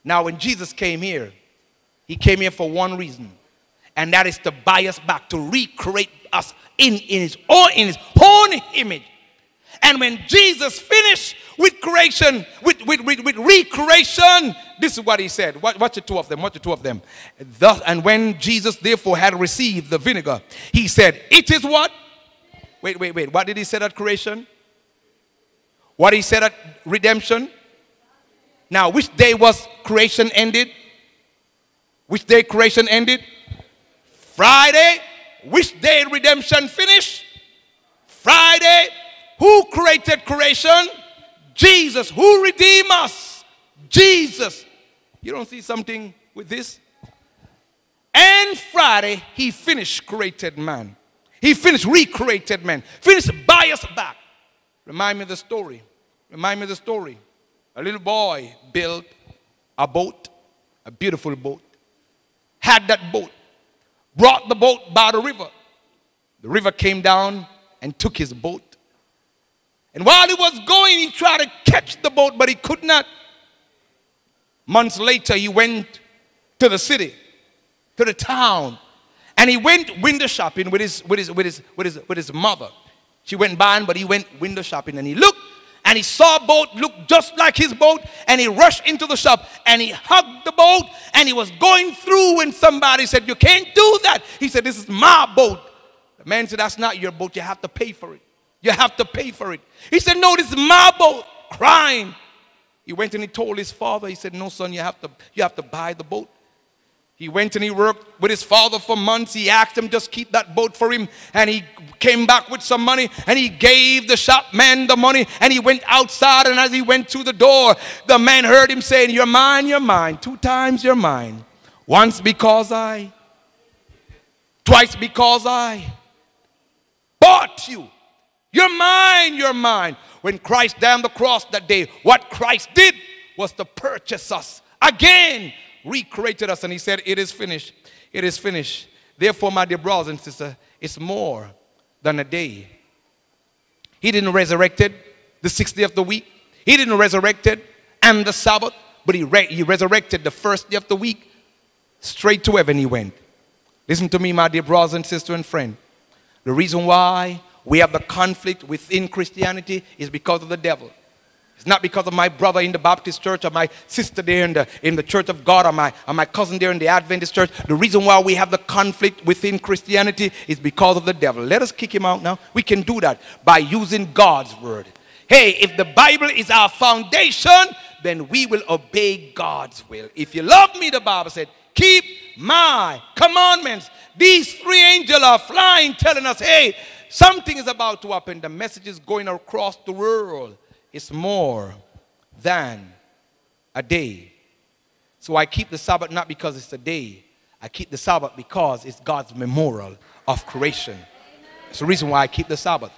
Now, when Jesus came here, he came here for one reason, and that is to buy us back, to recreate us in, in, his, own, in his own image. And when Jesus finished with creation, with, with, with, with recreation, this is what he said. Watch, watch the two of them. Watch the two of them. Thus, and when Jesus therefore had received the vinegar, he said, It is what? Wait, wait, wait. What did he say at creation? What he said at redemption? Now, which day was creation ended? Which day creation ended? Friday. Which day redemption finished? Friday. Who created creation? Jesus. Who redeemed us? Jesus. You don't see something with this? And Friday, he finished created man. He finished recreated man. Finished buy us back. Remind me the story. Remind me the story. A little boy built a boat, a beautiful boat, had that boat, brought the boat by the river. The river came down and took his boat. And while he was going, he tried to catch the boat, but he could not. Months later, he went to the city, to the town, And he went window shopping with his, with his, with his, with his, with his mother. She went buying, but he went window shopping. And he looked and he saw a boat look just like his boat. And he rushed into the shop and he hugged the boat. And he was going through when somebody said, You can't do that. He said, This is my boat. The man said, That's not your boat. You have to pay for it. You have to pay for it. He said, No, this is my boat. Crying. He went and he told his father, he said, No, son, you have to, you have to buy the boat. He went and he worked with his father for months. He asked him just keep that boat for him. And he came back with some money and he gave the shopman the money. And he went outside. And as he went to the door, the man heard him saying, You're mine, you're mine. Two times you're mine. Once because I, twice because I bought you. You're mine, you're mine. When Christ died on the cross that day, what Christ did was to purchase us again recreated us, and he said, It is finished. It is finished. Therefore, my dear brothers and sisters, it's more than a day. He didn't resurrect it the sixth day of the week. He didn't resurrect it and the Sabbath, but he, re- he resurrected the first day of the week. Straight to heaven he went. Listen to me, my dear brothers and sisters and friend. The reason why we have the conflict within Christianity is because of the devil. It's not because of my brother in the Baptist church or my sister there in the, in the church of God or my, or my cousin there in the Adventist church. The reason why we have the conflict within Christianity is because of the devil. Let us kick him out now. We can do that by using God's word. Hey, if the Bible is our foundation, then we will obey God's will. If you love me, the Bible said, keep my commandments. These three angels are flying, telling us, hey, something is about to happen. The message is going across the world is more than a day. So I keep the Sabbath not because it's a day. I keep the Sabbath because it's God's memorial of creation. It's the reason why I keep the Sabbath.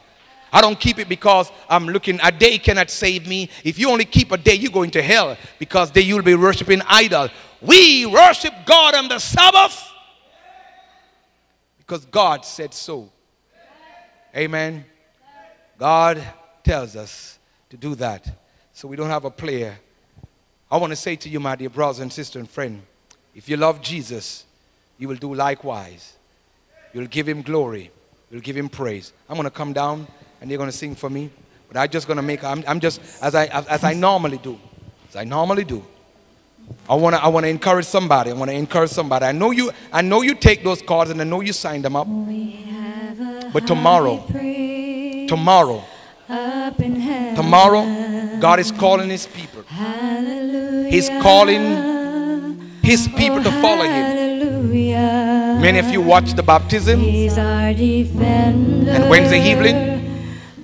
I don't keep it because I'm looking, a day cannot save me. If you only keep a day, you go into hell because then you'll be worshiping idol. We worship God on the Sabbath because God said so. Amen. God tells us to do that. So we don't have a player. I want to say to you, my dear brothers and sister and friend, if you love Jesus, you will do likewise. You'll give him glory. You'll give him praise. I'm going to come down and they're going to sing for me. But I'm just going to make, I'm, I'm just, as I, as I normally do, as I normally do. I want to I want to encourage somebody. I want to encourage somebody. I know you I know you take those cards and I know you sign them up. But tomorrow tomorrow Tomorrow, God is calling His people. He's calling His people to follow Him. Many of you watched the baptism and Wednesday evening.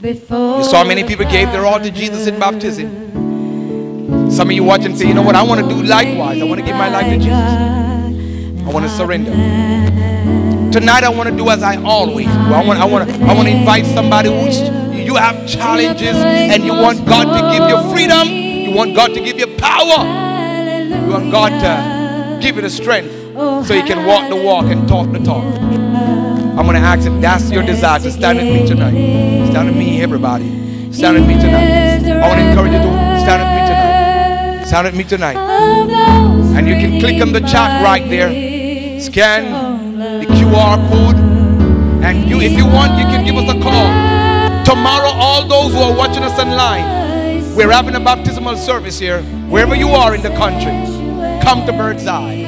You saw many people gave their all to Jesus in baptism. Some of you watch and say, you know what, I want to do likewise. I want to give my life to Jesus. I want to surrender. Tonight I want to do as I always do. I want, I want, to, I want to invite somebody who's you have challenges and you want God to give you freedom, you want God to give you power, you want God to give you the strength so you can walk the walk and talk the talk. I'm going to ask if that's your desire to stand with me tonight. Stand with me, everybody. Stand with me tonight. I want to encourage you to stand with me tonight. Stand with me tonight. And you can click on the chat right there. Scan the QR code. And you, if you want, you can give us a call. Tomorrow, all those who are watching us online, we're having a baptismal service here. Wherever you are in the country, come to Bird's Isle.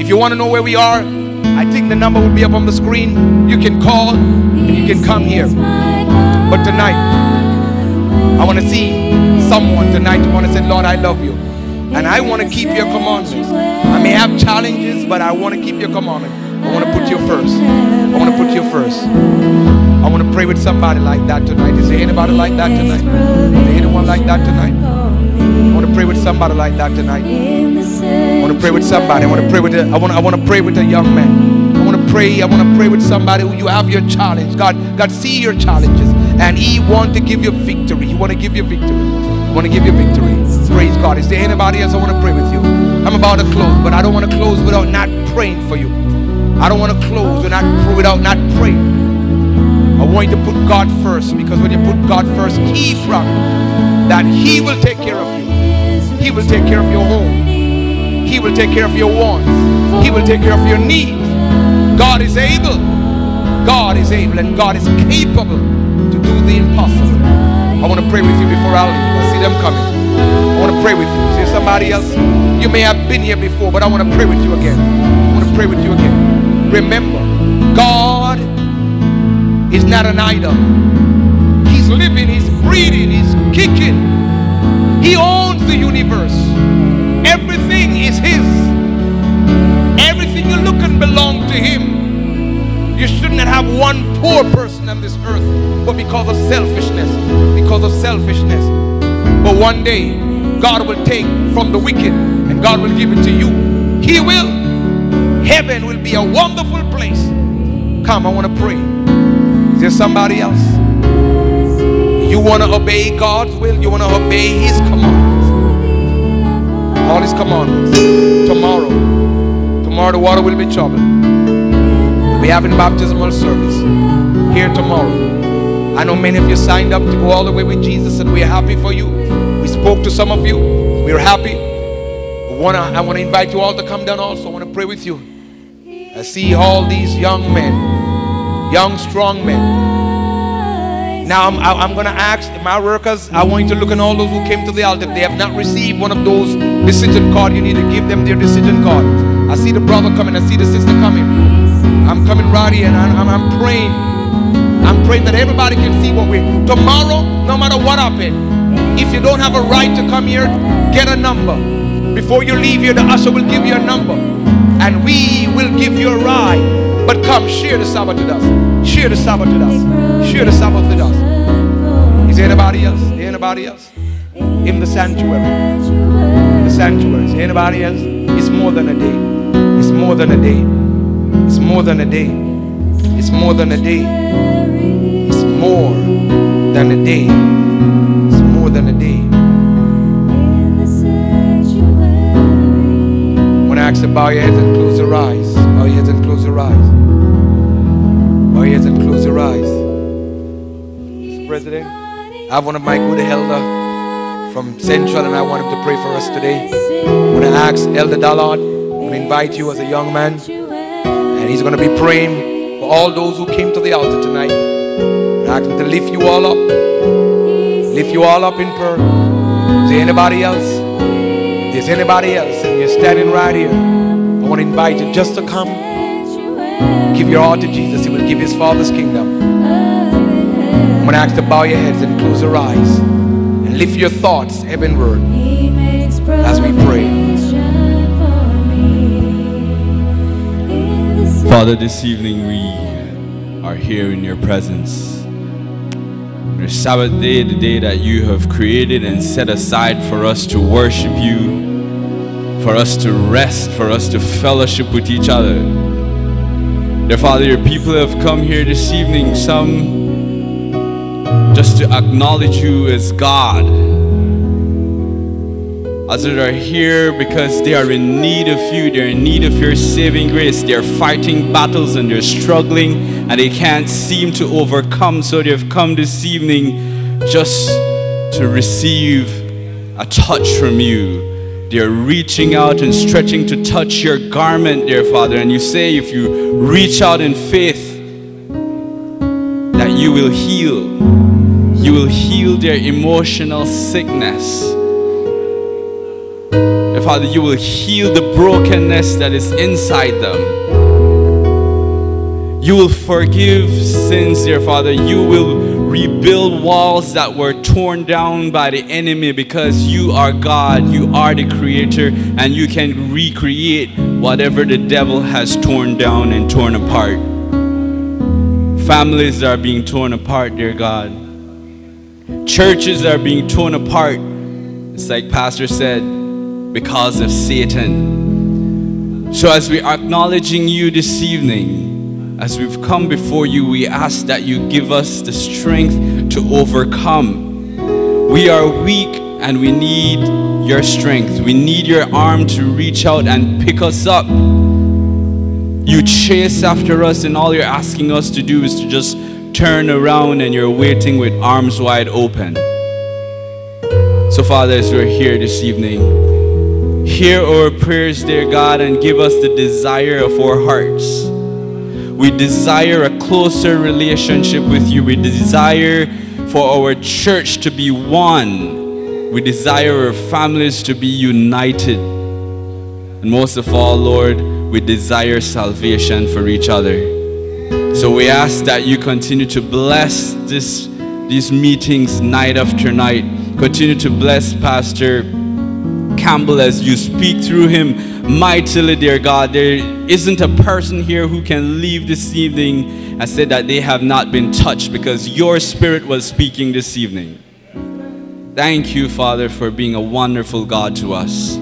If you want to know where we are, I think the number will be up on the screen. You can call and you can come here. But tonight, I want to see someone tonight who want to say, Lord, I love you. And I want to keep your commandments. I may have challenges, but I want to keep your commandments. I want to put you first. I want to put you first. I want to pray with somebody like that tonight. Is there anybody like that tonight? Is there anyone like that tonight? I want to pray with somebody like that tonight. I want to pray with somebody. I want to pray with a, I want I want to pray with a young man. I want to pray. I want to pray with somebody who you have your challenge. God, God see your challenges and He want to give you victory. He want to give you victory. He want to give you victory. Praise God. Is there anybody else I want to pray with you? I'm about to close, but I don't want to close without not praying for you. I don't want to close without without not praying. I want you to put God first because when you put God first, He promised that He will take care of you. He will take care of your home. He will take care of your wants. He will take care of your needs. God is able. God is able and God is capable to do the impossible. I want to pray with you before I leave. I see them coming. I want to pray with you. See somebody else? You may have been here before, but I want to pray with you again. I want to pray with you again. Remember, God is not an idol. He's living, he's breathing, he's kicking. He owns the universe. Everything is his. Everything you look and belong to him. You should not have one poor person on this earth, but because of selfishness, because of selfishness. But one day, God will take from the wicked and God will give it to you. He will. Heaven will be a wonderful place. Come, I want to pray. There somebody else? You want to obey God's will? You want to obey His commands? All His commandments. Tomorrow. Tomorrow the water will be troubled. We have having baptismal service here tomorrow. I know many of you signed up to go all the way with Jesus and we're happy for you. We spoke to some of you. We're happy. Wanna, I want to invite you all to come down also. I want to pray with you. I see all these young men, young, strong men. Now I'm, I'm going to ask my workers, I want you to look at all those who came to the altar. If they have not received one of those decision card, you need to give them their decision card. I see the brother coming. I see the sister coming. I'm coming right here and I'm, I'm praying. I'm praying that everybody can see what we're. tomorrow, no matter what happened. If you don't have a right to come here, get a number. Before you leave here, the usher will give you a number. And we will give you a ride. But come, share the Sabbath with us. Share the Sabbath with us. Share the Sabbath with us. Is there anybody else? Is there anybody else? In the sanctuary. In the sanctuary. Is there anybody else? It's more than a day. It's more than a day. It's more than a day. It's more than a day. It's more than a day. It's more than a day. When I ask to bow your heads and close your eyes, bow your heads and close your eyes. Close your eyes. Mr. President, I have one of my good elder from Central and I want him to pray for us today. When to ask Elder Dallard, I'm going to invite you as a young man and he's going to be praying for all those who came to the altar tonight. I ask him to lift you all up. Lift you all up in prayer. Is there anybody else? If there's anybody else and you're standing right here, I want to invite you just to come. Give your heart to Jesus. He will give his Father's kingdom. I'm going to ask to bow your heads and close your eyes and lift your thoughts heavenward as we pray. Father, this evening we are here in your presence. Your Sabbath day, the day that you have created and set aside for us to worship you, for us to rest, for us to fellowship with each other. Dear Father, your people have come here this evening, some just to acknowledge you as God. Others are here because they are in need of you, they're in need of your saving grace. They're fighting battles and they're struggling and they can't seem to overcome. So they've come this evening just to receive a touch from you. They're reaching out and stretching to touch your garment, dear Father. And you say, if you reach out in faith, that you will heal. You will heal their emotional sickness. Dear Father, you will heal the brokenness that is inside them. You will forgive sins, dear Father. You will rebuild walls that were torn down by the enemy because you are God, you are the creator, and you can recreate whatever the devil has torn down and torn apart. Families are being torn apart, dear God. Churches are being torn apart. It's like Pastor said, because of Satan. So, as we are acknowledging you this evening, as we've come before you, we ask that you give us the strength to overcome. We are weak and we need your strength. We need your arm to reach out and pick us up. You chase after us, and all you're asking us to do is to just turn around and you're waiting with arms wide open. So, Father, as we're here this evening, hear our prayers, dear God, and give us the desire of our hearts. We desire a closer relationship with you. We desire for our church to be one. We desire our families to be united. And most of all, Lord, we desire salvation for each other. So we ask that you continue to bless this, these meetings night after night. Continue to bless Pastor Campbell as you speak through him mightily, dear God. There isn't a person here who can leave this evening and say that they have not been touched because your spirit was speaking this evening. Thank you, Father, for being a wonderful God to us.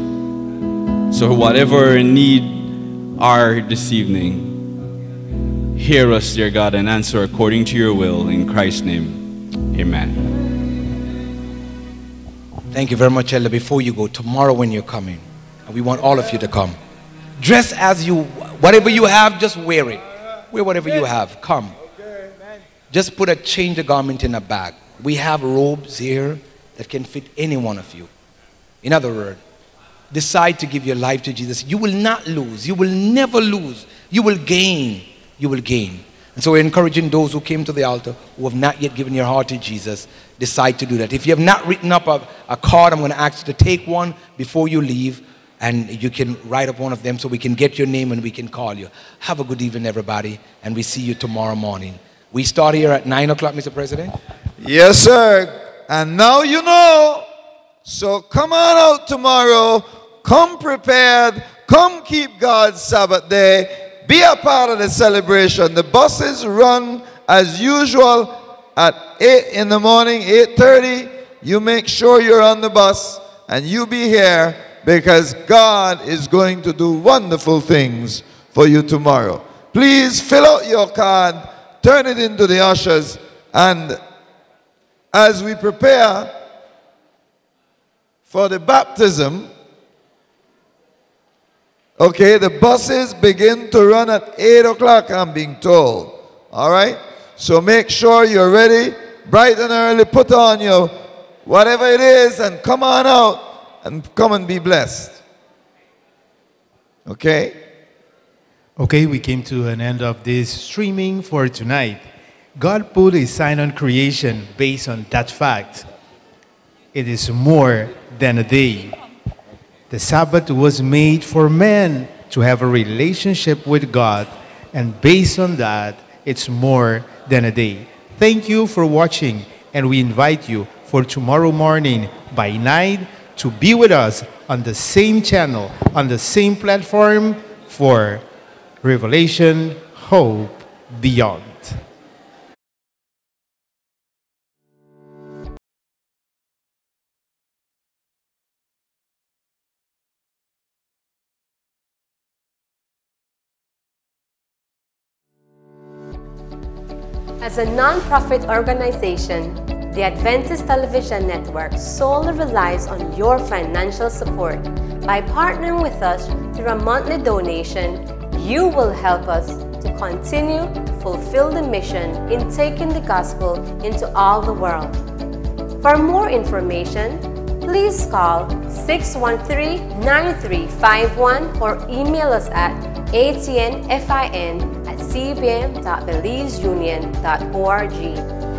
So, whatever need are this evening, hear us, dear God, and answer according to your will. In Christ's name, amen. Thank you very much, Ella. Before you go, tomorrow when you're coming, and we want all of you to come, dress as you, whatever you have, just wear it. Wear whatever you have. Come. Just put a change of garment in a bag. We have robes here that can fit any one of you. In other words, decide to give your life to Jesus. You will not lose. You will never lose. You will gain. You will gain. And so we're encouraging those who came to the altar who have not yet given your heart to Jesus, decide to do that. If you have not written up a, a card, I'm going to ask you to take one before you leave and you can write up one of them so we can get your name and we can call you. Have a good evening, everybody, and we see you tomorrow morning. We start here at 9 o'clock, Mr. President. Yes, sir. And now you know. So come on out tomorrow. Come prepared. Come keep God's Sabbath day. Be a part of the celebration. The buses run as usual at 8 in the morning, 8:30. You make sure you're on the bus and you be here because God is going to do wonderful things for you tomorrow. Please fill out your card, turn it into the ushers, and as we prepare for the baptism, okay, the buses begin to run at 8 o'clock, I'm being told. All right? So make sure you're ready, bright and early, put on your whatever it is, and come on out and come and be blessed. Okay? Okay, we came to an end of this streaming for tonight. God put a sign on creation based on that fact. It is more than a day. The Sabbath was made for man to have a relationship with God, and based on that, it's more than a day. Thank you for watching, and we invite you for tomorrow morning by 9 to be with us on the same channel, on the same platform for Revelation Hope Beyond. As a non-profit organization, the Adventist Television Network solely relies on your financial support. By partnering with us through a monthly donation, you will help us to continue to fulfill the mission in taking the gospel into all the world. For more information, please call 613-9351 or email us at atnfin at cbm.belizeunion.org.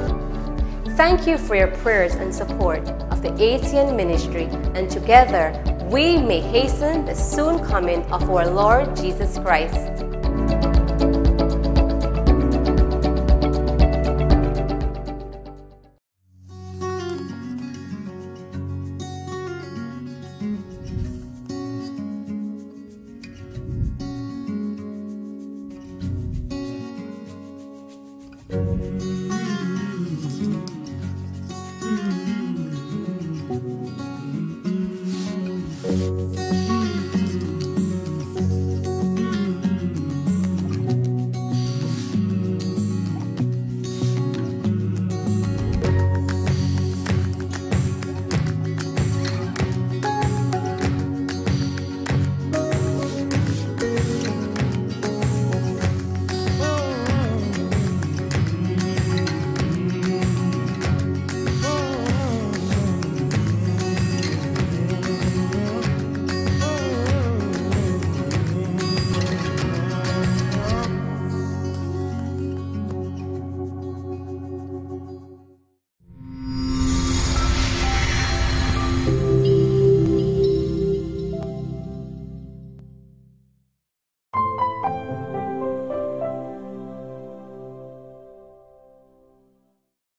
Thank you for your prayers and support of the ATN ministry, and together we may hasten the soon coming of our Lord Jesus Christ.